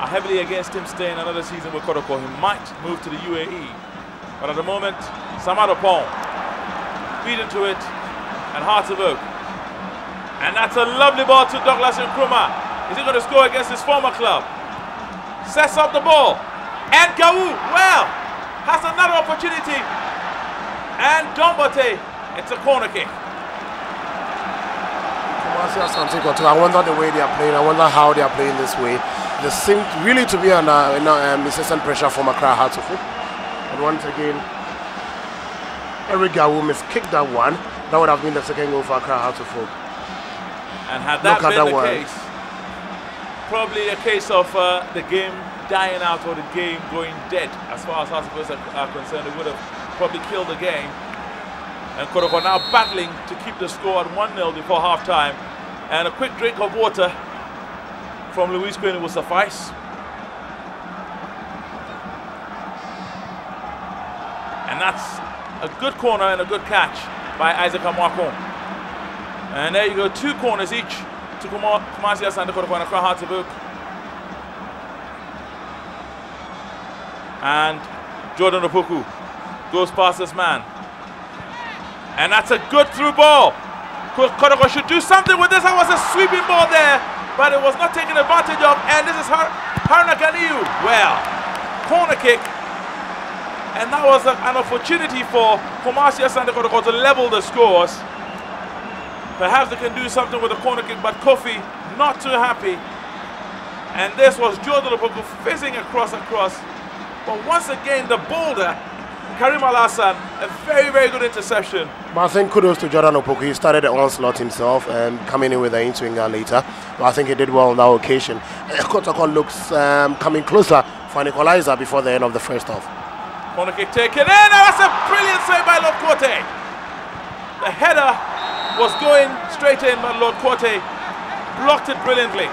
are heavily against him staying another season with Kotoko. He might move to the UAE. But at the moment, Samad Oppong feed into it and hard to work. And that's a lovely ball to Douglas Nkrumah. Is he going to score against his former club? Sets up the ball. And Gawu, well, has another opportunity. And Don Bortey, it's a corner kick. I wonder the way they are playing. I wonder how they are playing this way. There seems really to be an uh, um, incessant pressure from Accra Hearts of Oak. And once again, Eric Gawu kicked that one. That would have been the second goal for Accra Hearts of Oak. And had that been that the one. case, probably a case of uh, the game dying out or the game going dead. As far as Hearts of Oak are, are concerned, it would have probably killed the game. And Kotoko now battling to keep the score at 1-0 before half-time. And a quick drink of water from Luis Quinn will suffice. And that's a good corner and a good catch by Isaac Amoako. And there you go, two corners each to Kuma- Kumasi Kotoko and Accra Hearts of Oak. And Jordan Opoku goes past this man. And that's a good through ball. Kotoko should do something with this. That was a sweeping ball there, but it was not taken advantage of. And this is Har Haruna Ganiyu. Well, corner kick. And that was a, an opportunity for Kumasi Asante Kotoko to level the scores. Perhaps they can do something with the corner kick, but Kofi not too happy. And this was Jordan Opoku fizzing across across. But once again, the boulder, Karim Al Hassan, a very, very good interception. But I think kudos to Jordan Opoku. He started the onslaught himself and coming in with the in-swinger later. But I think he did well on that occasion. Kotoko looks um, coming closer for an equalizer before the end of the first half. Corner kick taken in. That's a brilliant save by Lord Corte. The header was going straight in, but Lord Corte blocked it brilliantly.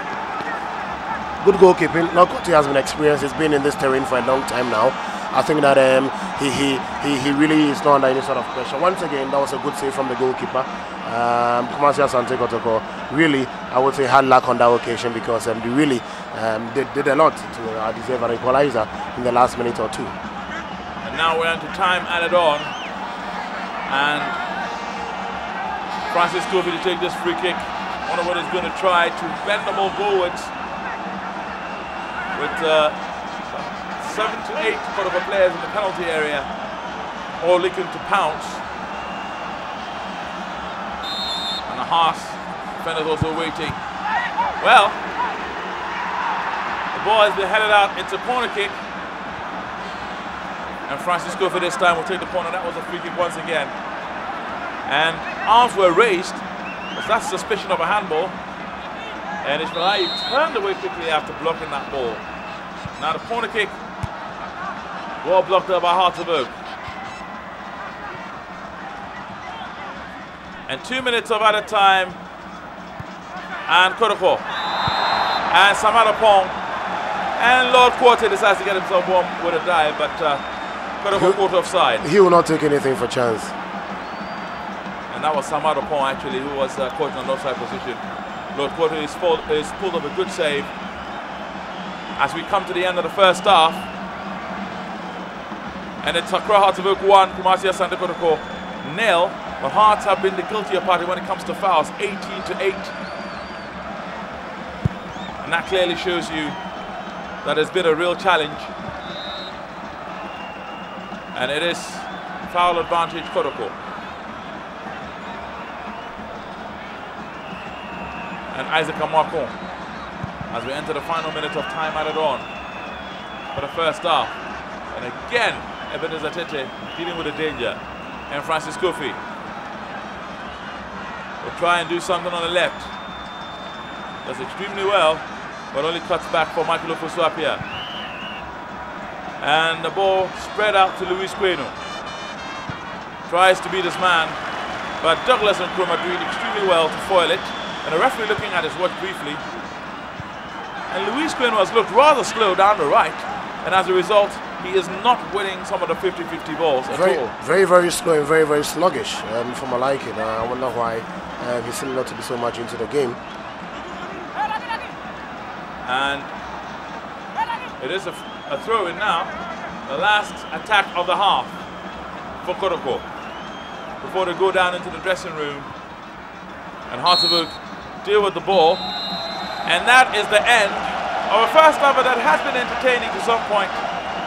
Good goalkeeping. Lord Corte has been experienced. He's been in this terrain for a long time now. I think that um, he, he, he, he really is not under any sort of pressure. Once again, that was a good save from the goalkeeper. Um, Kumasi Asante Kotoko really, I would say, had luck on that occasion because um, they really um, did, a lot to uh, deserve an equalizer in the last minute or two. And now we're into time added on. And Francis Kofi to take this free kick. Wonder what he's going to try to bend the ball forwards with uh, seven to eight sort of players in the penalty area, all looking to pounce. And the Haas defenders also waiting. Well, the ball has been headed out into corner kick. And Francisco for this time will take the corner. That was a free kick once again. And arms were raised. Because that's suspicion of a handball. And Ismail turned away quickly after blocking that ball. Now the corner kick. Ball blocked there by Hearts of Oak. And two minutes of added time. And Kotoko. And Samad Oppong. And Lord Quarter decides to get himself warm with a dive, but uh, Kotoko caught offside. He will not take anything for chance. And that was Samad Oppong actually, who was uh, caught in an offside position. Lord Quarter is, is pulled up a good save. As we come to the end of the first half. And it's Accra Hearts of Oak 1, Kumasi Asante Kotoko nil. But Hearts have been the guiltier party when it comes to fouls, 18 to 8. And that clearly shows you that it's been a real challenge. And it is foul advantage Kotoko. And Isaac Amoako as we enter the final minute of time added on for the first half. And again, Ebenezer Tete dealing with the danger. And Francis Kofi will try and do something on the left. Does extremely well, but only cuts back for Michael Ofosu-Appiah. And the ball spread out to Luis Queno. Tries to beat his man, but Douglas Nkrumah doing extremely well to foil it. And the referee looking at his watch briefly. And Luis Queno has looked rather slow down the right. And as a result, he is not winning some of the 50-50 balls at very, all. Very, very slow and very, very sluggish um, for my liking. Uh, I wonder why um, he seemed not to be so much into the game. And it is a, a throw in now. The last attack of the half for Kotoko. Before they go down into the dressing room. And Hearts of Oak deal with the ball. And that is the end a first half that has been entertaining to some point.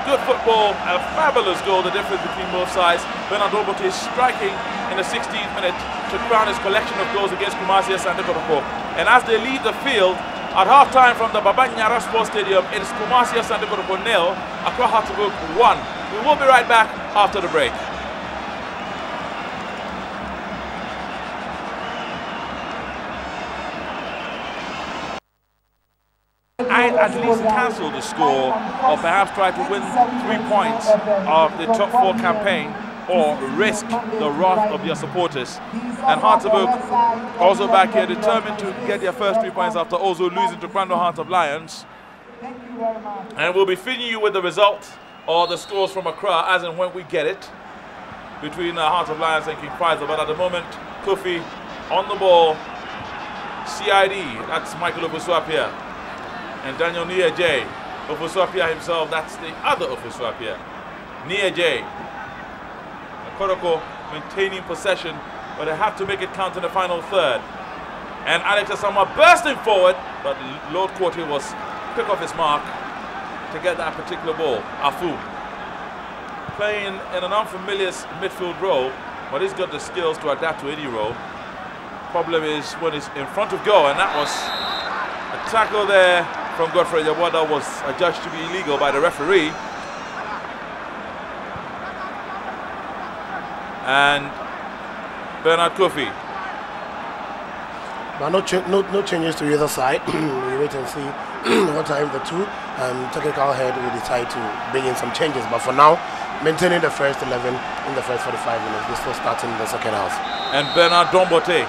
Good football, a fabulous goal, the difference between both sides. Bernard Don Bortey is striking in the 16th minute to crown his collection of goals against Kumasi Asante Kotoko. And as they leave the field, at half-time from the Baba Yara Sports Stadium, it is Kumasi Asante Kotoko nil, Accra Hearts of Oak 1. We will be right back after the break. At least cancel the score or perhaps try to win three points of the top four campaign or risk the wrath of your supporters. And Hearts of Oak also back here determined to get their first three points after also losing to Kpando Heart of Lions. And we'll be feeding you with the result or the scores from Accra as and when we get it between uh, the Heart of Lions and King Faisal. But at the moment, Kofi on the ball. CID, that's Michael Ofosu-Appiah and Daniel Nia J. Ofosu-Appiah himself, that's the other Ofosu-Appiah. Nia J. Kotoko maintaining possession, but they have to make it count in the final third. And Alex Asamoah bursting forward, but Lord Quarty was quick off his mark to get that particular ball. Afu playing in an unfamiliar midfield role, but he's got the skills to adapt to any role. Problem is when he's in front of goal, and that was a tackle there from Godfrey Yeboah was adjudged to be illegal by the referee. And Bernard Kofi. But no, ch no, no changes to either side. we wait and see what time the two um, technical head will decide to bring in some changes. But for now, maintaining the first 11 in the first 45 minutes before starting the second half. And Bernard Don Bortey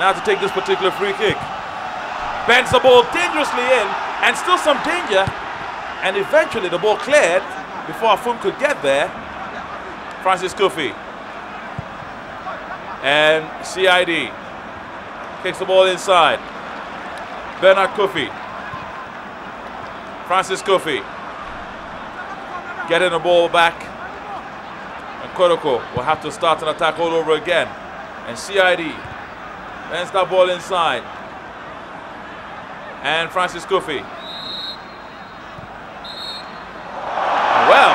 now to take this particular free kick. Bends the ball dangerously in and still some danger. And eventually the ball cleared before Afum could get there. Francis Kofi. And CID kicks the ball inside. Bernard Kofi. Francis Kofi. Getting the ball back. And Kotoko will have to start an attack all over again. And CID bends that ball inside. And Francis Kofi. Well,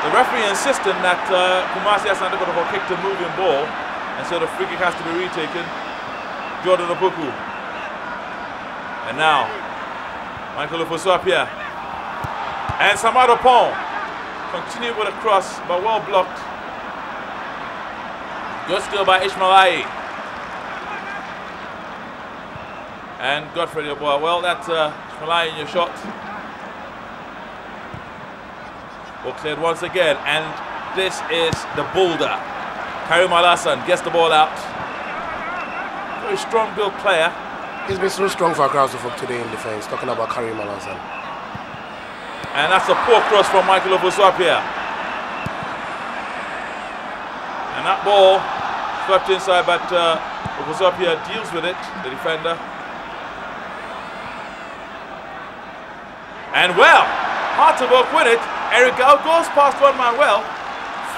the referee insisting that uh, Kumasi Kotoko kicked a moving ball. And so the free kick has to be retaken. Jordan Opoku. And now, Michael Ofosu-Appiah. And Samad Oppong. Continue with a cross, but well blocked. Good skill by Ishmael And Godfrey Yeboah. Well, that's uh, Ishmael in your shot. Ball cleared once again. And this is the boulder. Karim Alassan gets the ball out. Very strong built player. He's been so strong for folk today in defense, talking about Karim Alassan. And that's a poor cross from Michael Ofosu-Appiah. And that ball swept inside, but uh, Ofosu-Appiah deals with it, the defender. And well, Hearts of Oak win it. Eric Gawu goes past one man well,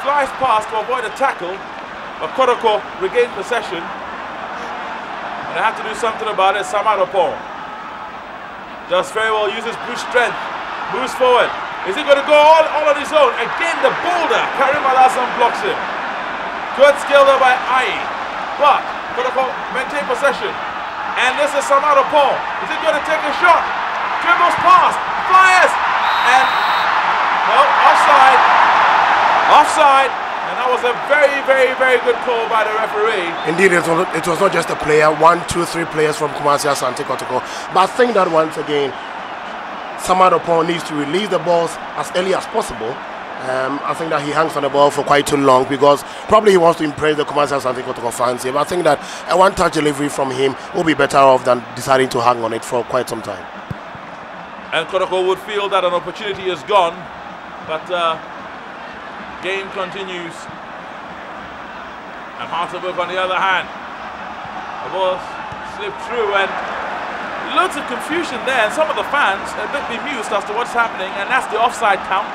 flies past to avoid a tackle, but Kotoko regained possession. And they have to do something about it. Samad Oppong does very well, uses brute strength, moves forward. Is he going to go all, all on his own? Again, the boulder. Karim Alassan blocks him. Good skill there by Ai. But Kotoko maintain possession. And this is Samad Oppong. Is he going to take a shot? Dribbles past, flyers, and no, offside. Offside. And that was a very, very, very good call by the referee. Indeed, it was, it was not just a player, one, two, three players from Kumasi Asante Kotoko. But I think that once again, Samad Oppong needs to release the balls as early as possible. Um, I think that he hangs on the ball for quite too long because probably he wants to impress the Kumasi Asante Kotoko fans here. But I think that a one touch delivery from him will be better off than deciding to hang on it for quite some time. And Kotoko would feel that an opportunity is gone, but uh, game continues. And Hearts of Oak on the other hand, the ball slipped through and loads of confusion there and some of the fans a bit bemused as to what's happening and that's the offside count,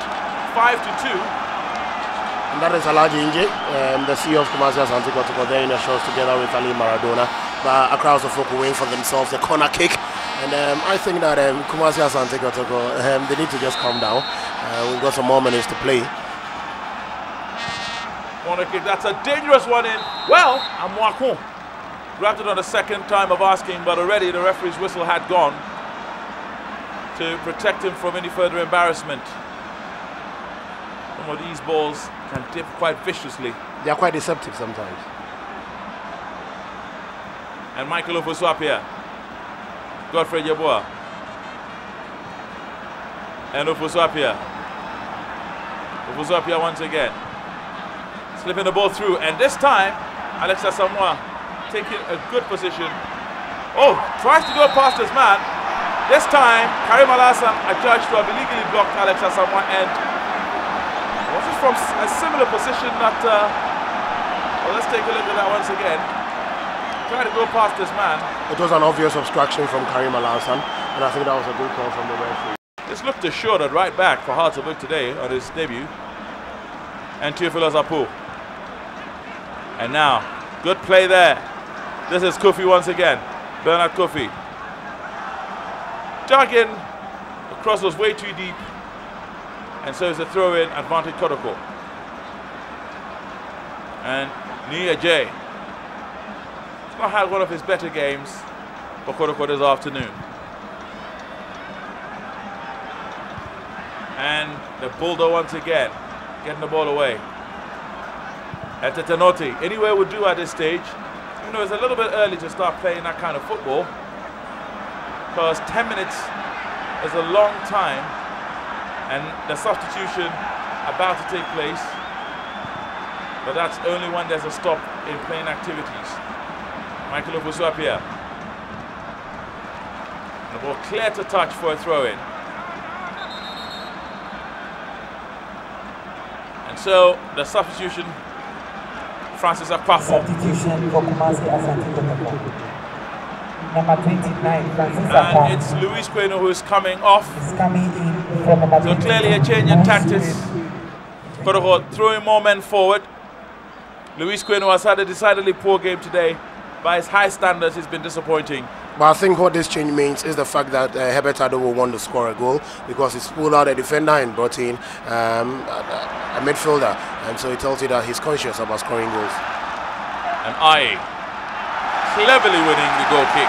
5 to 2. And that is Alaji Inje, um, the CEO of Kumasi Asante Kotoko there in the shows together with Ali Maradona. But Accra folk win for themselves the corner kick. And um, I think that um, Kumasi Asante Kotoko, um, they need to just calm down. Uh, we've got some more minutes to play. Corner kick, that's a dangerous one in. Well, Amoako grabbed it on the second time of asking, but already the referee's whistle had gone to protect him from any further embarrassment. Some of these balls can dip quite viciously. They are quite deceptive sometimes. And Michael Ofosu-Appiah. Godfrey Yeboah. And Ofosu-Appiah. Ofosu-Appiah once again. Slipping the ball through. And this time, Alex Asamoah taking a good position. Oh, tries to go past his man. This time, Karim Alassan adjudged to have illegally blocked Alex Asamoah and was it from a similar position that uh, well, let's take a look at that once again. Trying to go past this man. It was an obvious obstruction from Karim Alassan, and I think that was a good call from the referee. This looked assured at right back for Hearts of Oak today on his debut. And Teofilo Apo. And now, good play there. This is Kofi once again. Bernard Kofi. Jogging. The cross was way too deep. And so it's a throw in advantage Kotoko. And Nia J. Not had one of his better games for Kotoko this afternoon. And the Bulldog once again getting the ball away. At Tenoti. Anywhere would do at this stage. You know, it's a little bit early to start playing that kind of football because 10 minutes is a long time and the substitution about to take place but that's only when there's a stop in playing activities. Michael Ofosu-Appiah. The ball clear to touch for a throw-in. And so the substitution, Francis Akpafo. Substitution for Kumasi Asante Number 29, Francis And it's Luis Queno who is coming off. is coming in from number So clearly a change in tactics. Kotoko throwing more men forward. Luis Queno has had a decidedly poor game today. By his high standards, he's been disappointing. But I think what this change means is the fact that uh, Herbert Addo will want to score a goal because he's pulled out a defender and brought in um, a, a midfielder. And so it tells you that he's conscious about scoring goals. And I cleverly winning the goal kick.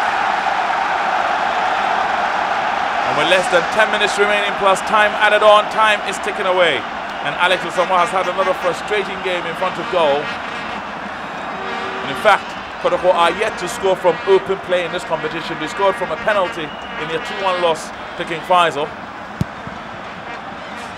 And with less than 10 minutes remaining plus time added on, time is ticking away. And Alex Asamoah has had another frustrating game in front of goal. And in fact, Kotoko are yet to score from open play in this competition. They scored from a penalty in their 2-1 loss to King Faisal.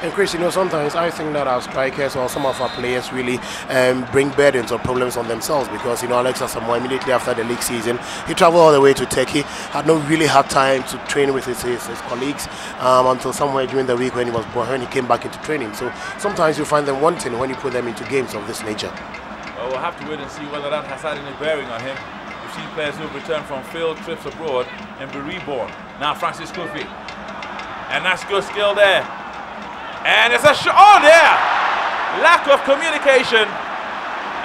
And Chris, you know, sometimes I think that our strikers or some of our players really um, bring burdens or problems on themselves because, you know, Alex Asamoah, immediately after the league season, he traveled all the way to Turkey, had not really had time to train with his, his, his colleagues um, until somewhere during the week when he was born, when he came back into training. So sometimes you find them wanting when you put them into games of this nature. Well, have to wait and see whether that has had any bearing on him. We've seen players who have returned from field trips abroad and be reborn. Now Francis Kofi. And that's good skill there. And it's a shot. Oh, there! Lack of communication.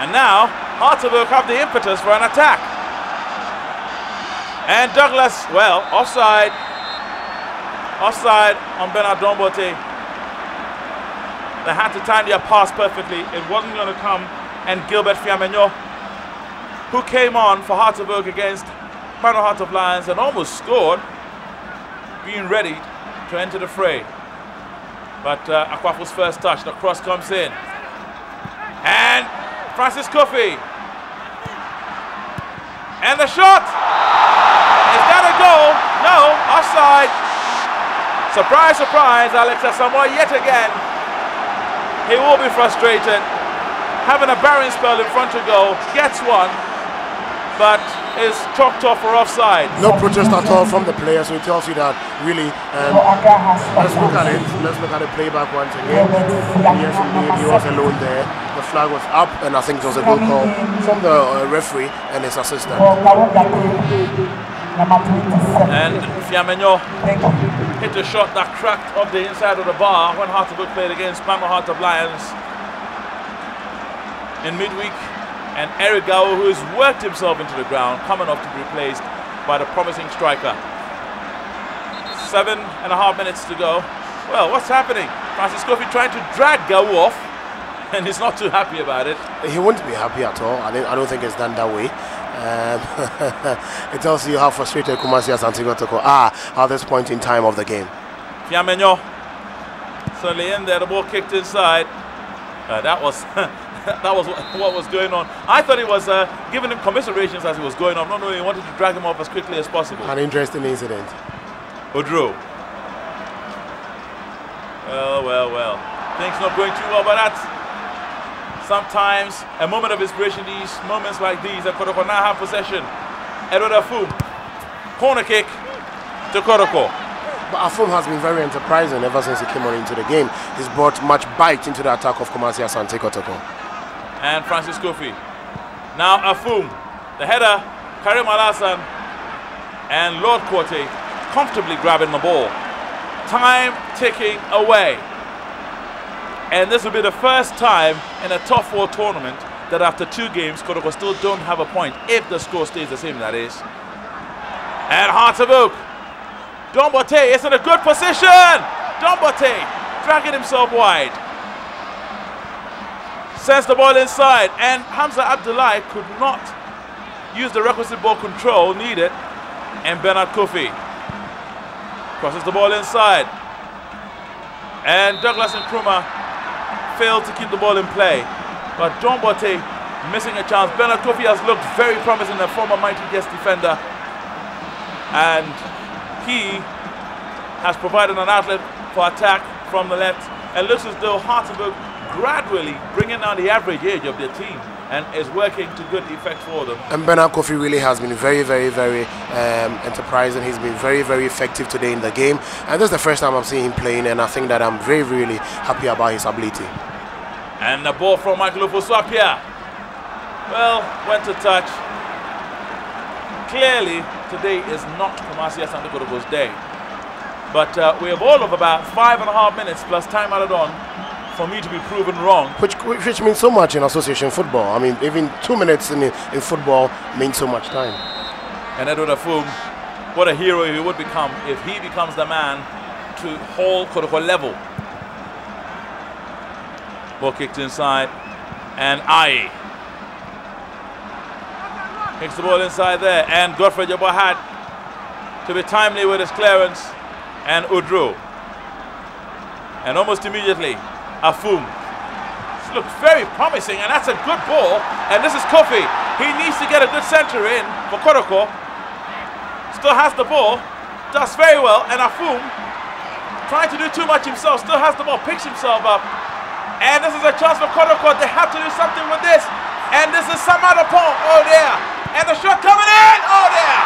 And now Hearts of Oak have the impetus for an attack. And Douglas, well, offside. Offside on Bernard Don Bortey. They had to time their pass perfectly. It wasn't going to come. And Gilbert Fiamenyo, who came on for Hearts of Oak against Kpando Heart of Lions and almost scored, being ready to enter the fray. But uh, Akwafo's first touch, the cross comes in. And Francis Kofi. And the shot! Is that a goal? No, offside. Surprise, surprise, Alex Asamoah yet again. He will be frustrated. Having a barren spell in front of goal, gets one, but is chalked off for offside. No protest at all from the players, so it tells you that really. Um, let's look at it. Let's look at the playback once again. Yes, indeed, he was alone there. The flag was up, and I think it was a good call from the uh, referee and his assistant. And Fiamenyo hit a shot that cracked up the inside of the bar when Hearts of Oak played against Kpando Heart of Lions in midweek. And Eric Gawu, who has worked himself into the ground, coming off to be replaced by the promising striker. Seven and a half minutes to go. Well, what's happening? Francis Kofi trying to drag Gawu off, and he's not too happy about it. He wouldn't be happy at all. I, I don't think it's done that way. Um, it tells you how frustrated Kumasi Asante Kotoko are at this point in time of the game. Fiamenyo suddenly in there, the ball kicked inside. Uh, that was that was what was going on. I thought he was uh, giving him commiserations as he was going on. Not knowing he wanted to drag him off as quickly as possible. An interesting incident. Odro. Well, well, well. Things not going too well, but that's sometimes a moment of inspiration. These moments like these, and Kotoko now have possession. Edward Afum, corner kick to Kotoko. But Afum has been very enterprising ever since he came on into the game. He's brought much bite into the attack of Kumasi Asante Kotoko. And Francis Kofi. Now Afum, the header, Karim Alassan and Lord Korte comfortably grabbing the ball. Time ticking away. And this will be the first time in a top four tournament that after two games, Kotoko still don't have a point, if the score stays the same, that is. And Hearts of Oak. Dombote is in a good position. Don Bortey dragging himself wide. Sends the ball inside, and Hamza Abdullahi could not use the requisite ball control needed. And Bernard Kofi crosses the ball inside. And Douglas and Nkrumah failed to keep the ball in play. But Don Bortey missing a chance. Bernard Kofi has looked very promising, a former Mighty Jets defender. And he has provided an outlet for attack from the left. And looks as though Hearts of Oak gradually bringing down the average age of their team and is working to good effect for them. And Bernard Kofi really has been very, very, very um, enterprising. He's been very, very effective today in the game. And this is the first time I'm seeing him playing, and I think that I'm very, really happy about his ability. And the ball from Michael Ofosu-Appiah. Well, went to touch. Clearly, today is not Kumasi Asante day. But uh, we have all of about five and a half minutes plus time added on for me to be proven wrong. Which, which means so much in association football. I mean, even two minutes in, in football means so much time. And Edward Afum, what a hero he would become if he becomes the man to hold Kotoko level. Ball kicked inside, and Ai kicks the ball inside there, and Godfrey Yeboah had to be timely with his clearance, and Udru. And almost immediately, Afum. This looks very promising, and that's a good ball. And this is Kofi. He needs to get a good center in for Kotoko. Still has the ball, does very well, and Afum, trying to do too much himself, still has the ball, picks himself up. And this is a chance for Kotoko. They have to do something with this. And this is Samad Oppong. Oh, there. And the shot coming in. Oh, there.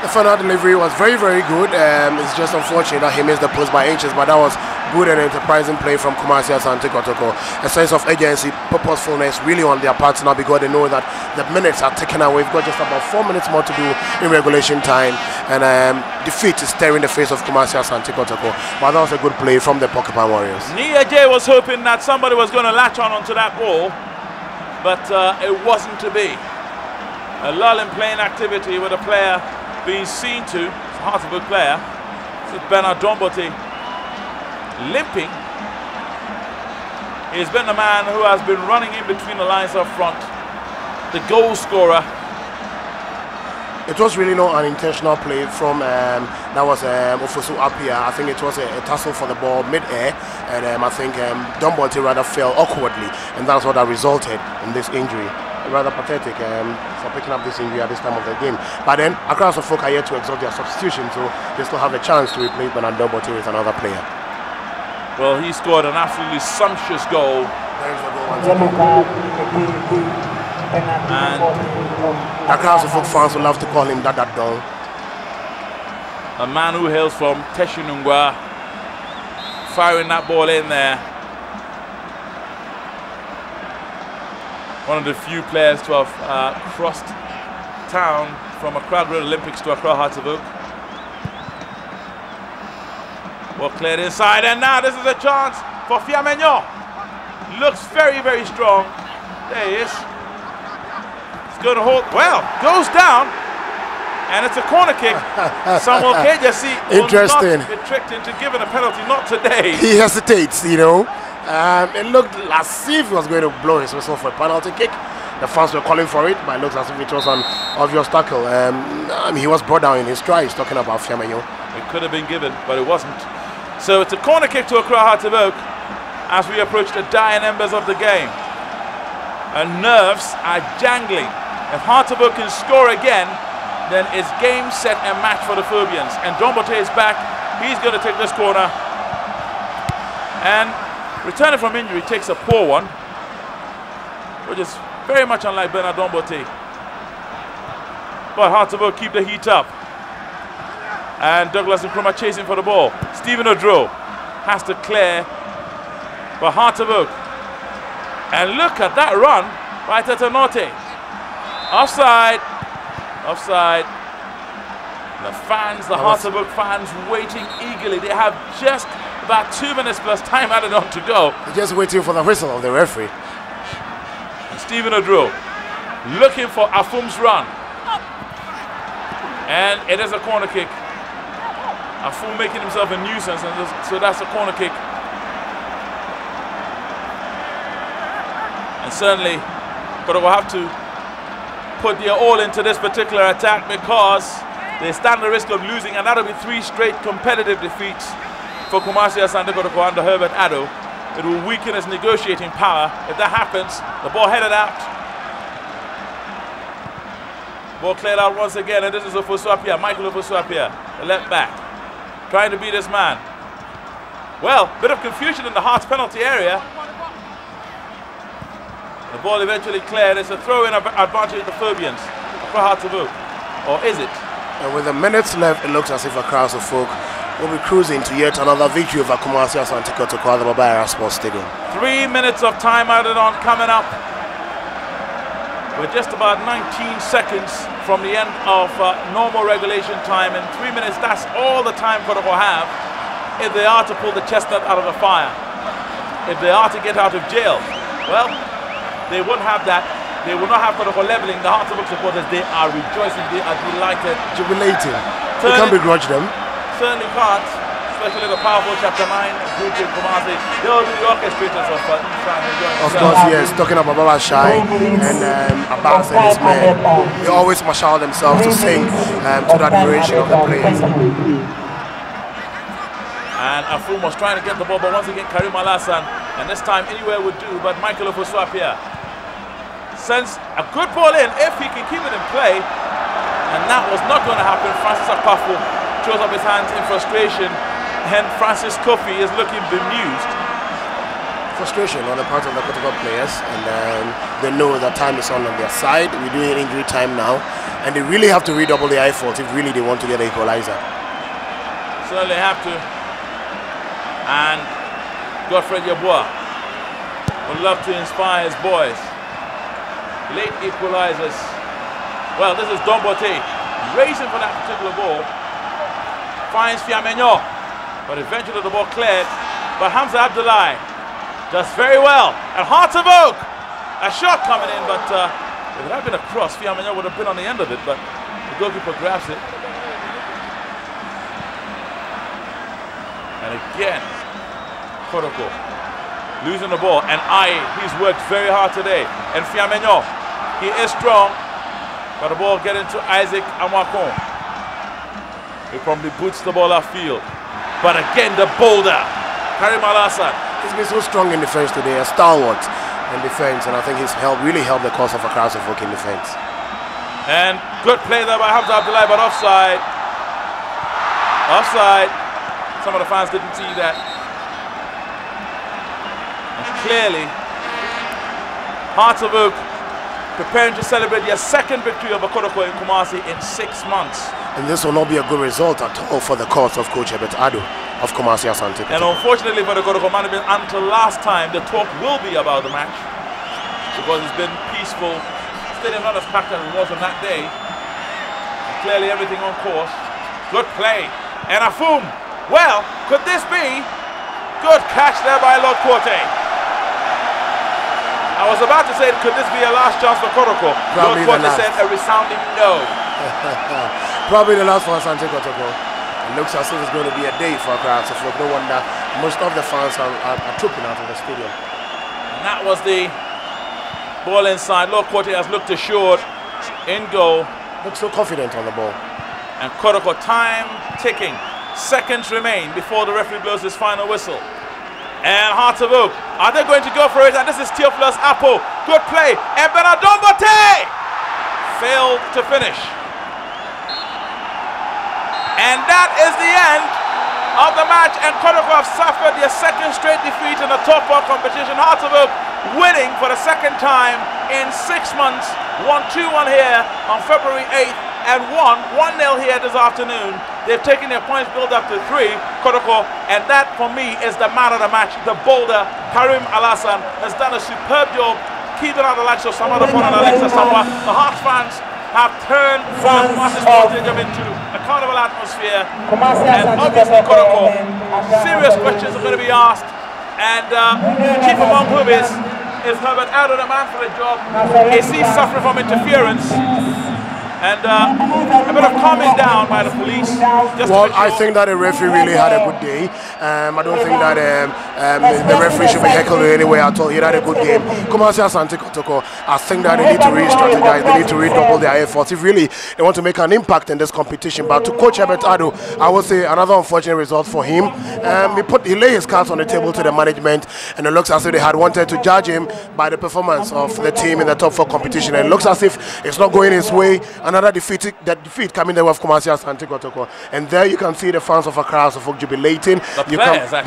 The final delivery was very, very good. Um, it's just unfortunate that he missed the post by inches, but that was good and enterprising play from Kumasi Asante Kotoko. A sense of urgency, purposefulness really on their part now because they know that the minutes are taken away. We've got just about four minutes more to do in regulation time. And um, defeat is staring the face of Kumasi Asante Kotoko. But that was a good play from the Porcupine Warriors. Nia J was hoping that somebody was going to latch on onto that ball, but uh, it wasn't to be. A lull in playing activity with a player being seen to, it's a player, this is Bernard Don Bortey limping. He's been the man who has been running in between the lines up front. The goal scorer. It was really not an intentional play from um, that was um, Ofosu-Appiah. I think it was a, a tussle for the ball mid-air, and um, I think um, rather fell awkwardly, and that's what that resulted in this injury. Rather pathetic um, for picking up this injury at this time of the game. But then, across the folk are yet to exhaust their substitution, so they still have a chance to replace Bernard Don Bortey with another player. Well, he scored an absolutely sumptuous goal. There's the goal. Yellow card against And Across the folk fans will love to call him Dada Don. a man who hails from Teshie Nungua, firing that ball in there. One of the few players to have uh, crossed town from Accra Great Olympics to Accra Hearts of Oak. Well cleared inside, and now this is a chance for Fiamenyo. Looks very, very strong. There he is. It's going to hold. Well, goes down, and it's a corner kick. Samuel Kejasi will Interesting. not be tricked into giving a penalty. Not today. He hesitates, you know. Um, it looked as if he was going to blow his whistle for a penalty kick. The fans were calling for it, but it looks as if it was an obvious tackle. Um, I mean, he was brought down in his stride. He's talking about Fiamenyo. It could have been given, but it wasn't. So it's a corner kick to Accra Hearts of Oak as we approach the dying embers of the game. And nerves are jangling. If Hearts of Oak can score again, then it's game, set, and match for the Phobians. And Don Bortey is back. He's going to take this corner. And returning from injury takes a poor one, which is very much unlike Bernard Don Bortey. But Hearts of Oak keep the heat up. And Douglas and Nkrumah chasing for the ball. Stephen Odro has to clear for Heart of Oak. And look at that run by Tetteh Nortey. Offside. Offside. The fans, the Heart of Oak fans waiting eagerly. They have just about two minutes plus time added on to go. They're just waiting for the whistle of the referee. Stephen Odro looking for Afum's run. And it is a corner kick. Afu making himself a nuisance, and so that's a corner kick. And certainly, but we'll have to put their all into this particular attack because they stand the risk of losing, and that'll be three straight competitive defeats for Kumasi Asante Kotoko under Herbert Addo. It will weaken his negotiating power. If that happens, the ball headed out. Ball cleared out once again, and this is Ofosu-Appiah, Michael Ofosu-Appiah, the left back, trying to beat this man. Well, bit of confusion in the Hearts penalty area. The ball eventually cleared. It's a throw-in advantage to the Phobians for of Oak. Or is it? And with the minutes left, it looks as if a crowd of folk will be cruising to yet another victory over Kumasi Asante Kotoko at the Baba Yara Sports Stadium. Three minutes of time added on coming up. We're just about 19 seconds from the end of uh, normal regulation time. In three minutes, that's all the time for Kotoko have if they are to pull the chestnut out of the fire. If they are to get out of jail. Well, they won't have that. They will not have Kotoko leveling. The Hearts of Oak supporters, they are rejoicing. They are delighted. Jubilating. We can't begrudge them certainly can't, especially the powerful Chapter 9 group Kumasi. The orchestrators of uh, Of course, yes. Talking about Baba Shai and um, Abbas and his men, they always marshal themselves to sing um, to the admiration of the players. And Afum was trying to get the ball, but once again, Karim Alassan, and this time anywhere would do, but Michael Ofosu-Appiah sends a good ball in if he can keep it in play, and that was not going to happen. Francis Akpafu throws up his hands in frustration, and Francis Kofi is looking bemused. Frustration on the part of the Kotoko players, and um, they know that time is on on their side. We're doing injury time now, and they really have to redouble the effort if really they want to get an equalizer. So they have to. And Godfrey Yeboah would love to inspire his boys. Late equalizers. Well, this is Don Bortey racing for that particular ball finds Fiamenyo. But eventually the ball cleared. But Hamza Abdullahi does very well. And Hearts of Oak, a shot coming in, but uh, if it had been a cross, Fiamenyo would have been on the end of it, but the goalkeeper grabs it. And again, Kotoko losing the ball. And I, he's worked very hard today. And Fiamenyo, he is strong, but the ball getting to Isaac Amakon. He probably boots the ball field, But again, the boulder, Karim Alassan. He's been so strong in defense today, a stalwart in defense, and I think he's helped, really helped the cause of a crowd of in defense. And good play there by Hamza Abdullahi, but offside. Offside. Some of the fans didn't see that. And clearly, Hearts of Oak preparing to celebrate their second victory over Kotoko in Kumasi in six months. And this will not be a good result at all for the cause of Coach Herbert Addo of Kumasi Asante. And unfortunately for the Kotoko management, until last time, the talk will be about the match because it's been peaceful. Stadium not as packed as it was on that day. Clearly everything on course. Good play. And Afum. Well, could this be? Good catch there by Lord Corte. I was about to say, could this be a last chance for Kotoko? Probably Lord Porter said a resounding no. Probably the last for Asante Kotoko. It looks as if it's going to be a day for a crowd. So no wonder most of the fans are, are, are trooping out of the stadium. And that was the ball inside. Lord Corte has looked assured in goal. Looks so confident on the ball. And Kotoko, time ticking. Seconds remain before the referee blows his final whistle and Hearts of Oak. Are they going to go for it? And this is Theophilus Apple. Good play. And Bernard Don Bortey failed to finish. And that is the end of the match. And Kotoko have suffered their second straight defeat in the top four competition. Hearts of Oak winning for the second time in six months. 1-2-1 here on February 8th and won 1-0 here this afternoon. They've taken their points build up to three, Kotoko, and that for me is the man of the match. The boulder, Karim Alassan, has done a superb job keeping out the likes of Samara Fon and Alex Asamoah. The Hearts fans have turned from Kumasi Stadium into a carnival atmosphere. And obviously, Kotoko, serious questions are going to be asked. And uh, chief among whom is, is Herbert Addo, the man for the job. Is he suffering from interference? And uh, a bit of calming down by the police. Just Well, I think that the referee really had a good day. Um, I don't think that um, um, the referee should be heckled in any way at all. He had a good game. Kumasi Asante Kotoko, I think that they need to re-strategize. They need to redouble their efforts if really they want to make an impact in this competition. But to Coach Herbert Addo, I would say another unfortunate result for him. Um, he put he laid his cards on the table to the management, and it looks as if they had wanted to judge him by the performance of the team in the top four competition. And it looks as if it's not going his way. Another defeat, that defeat coming there with Kumasi Asante Kotoko, and there you can see the fans of Accra Folk jubilating. The you players, can.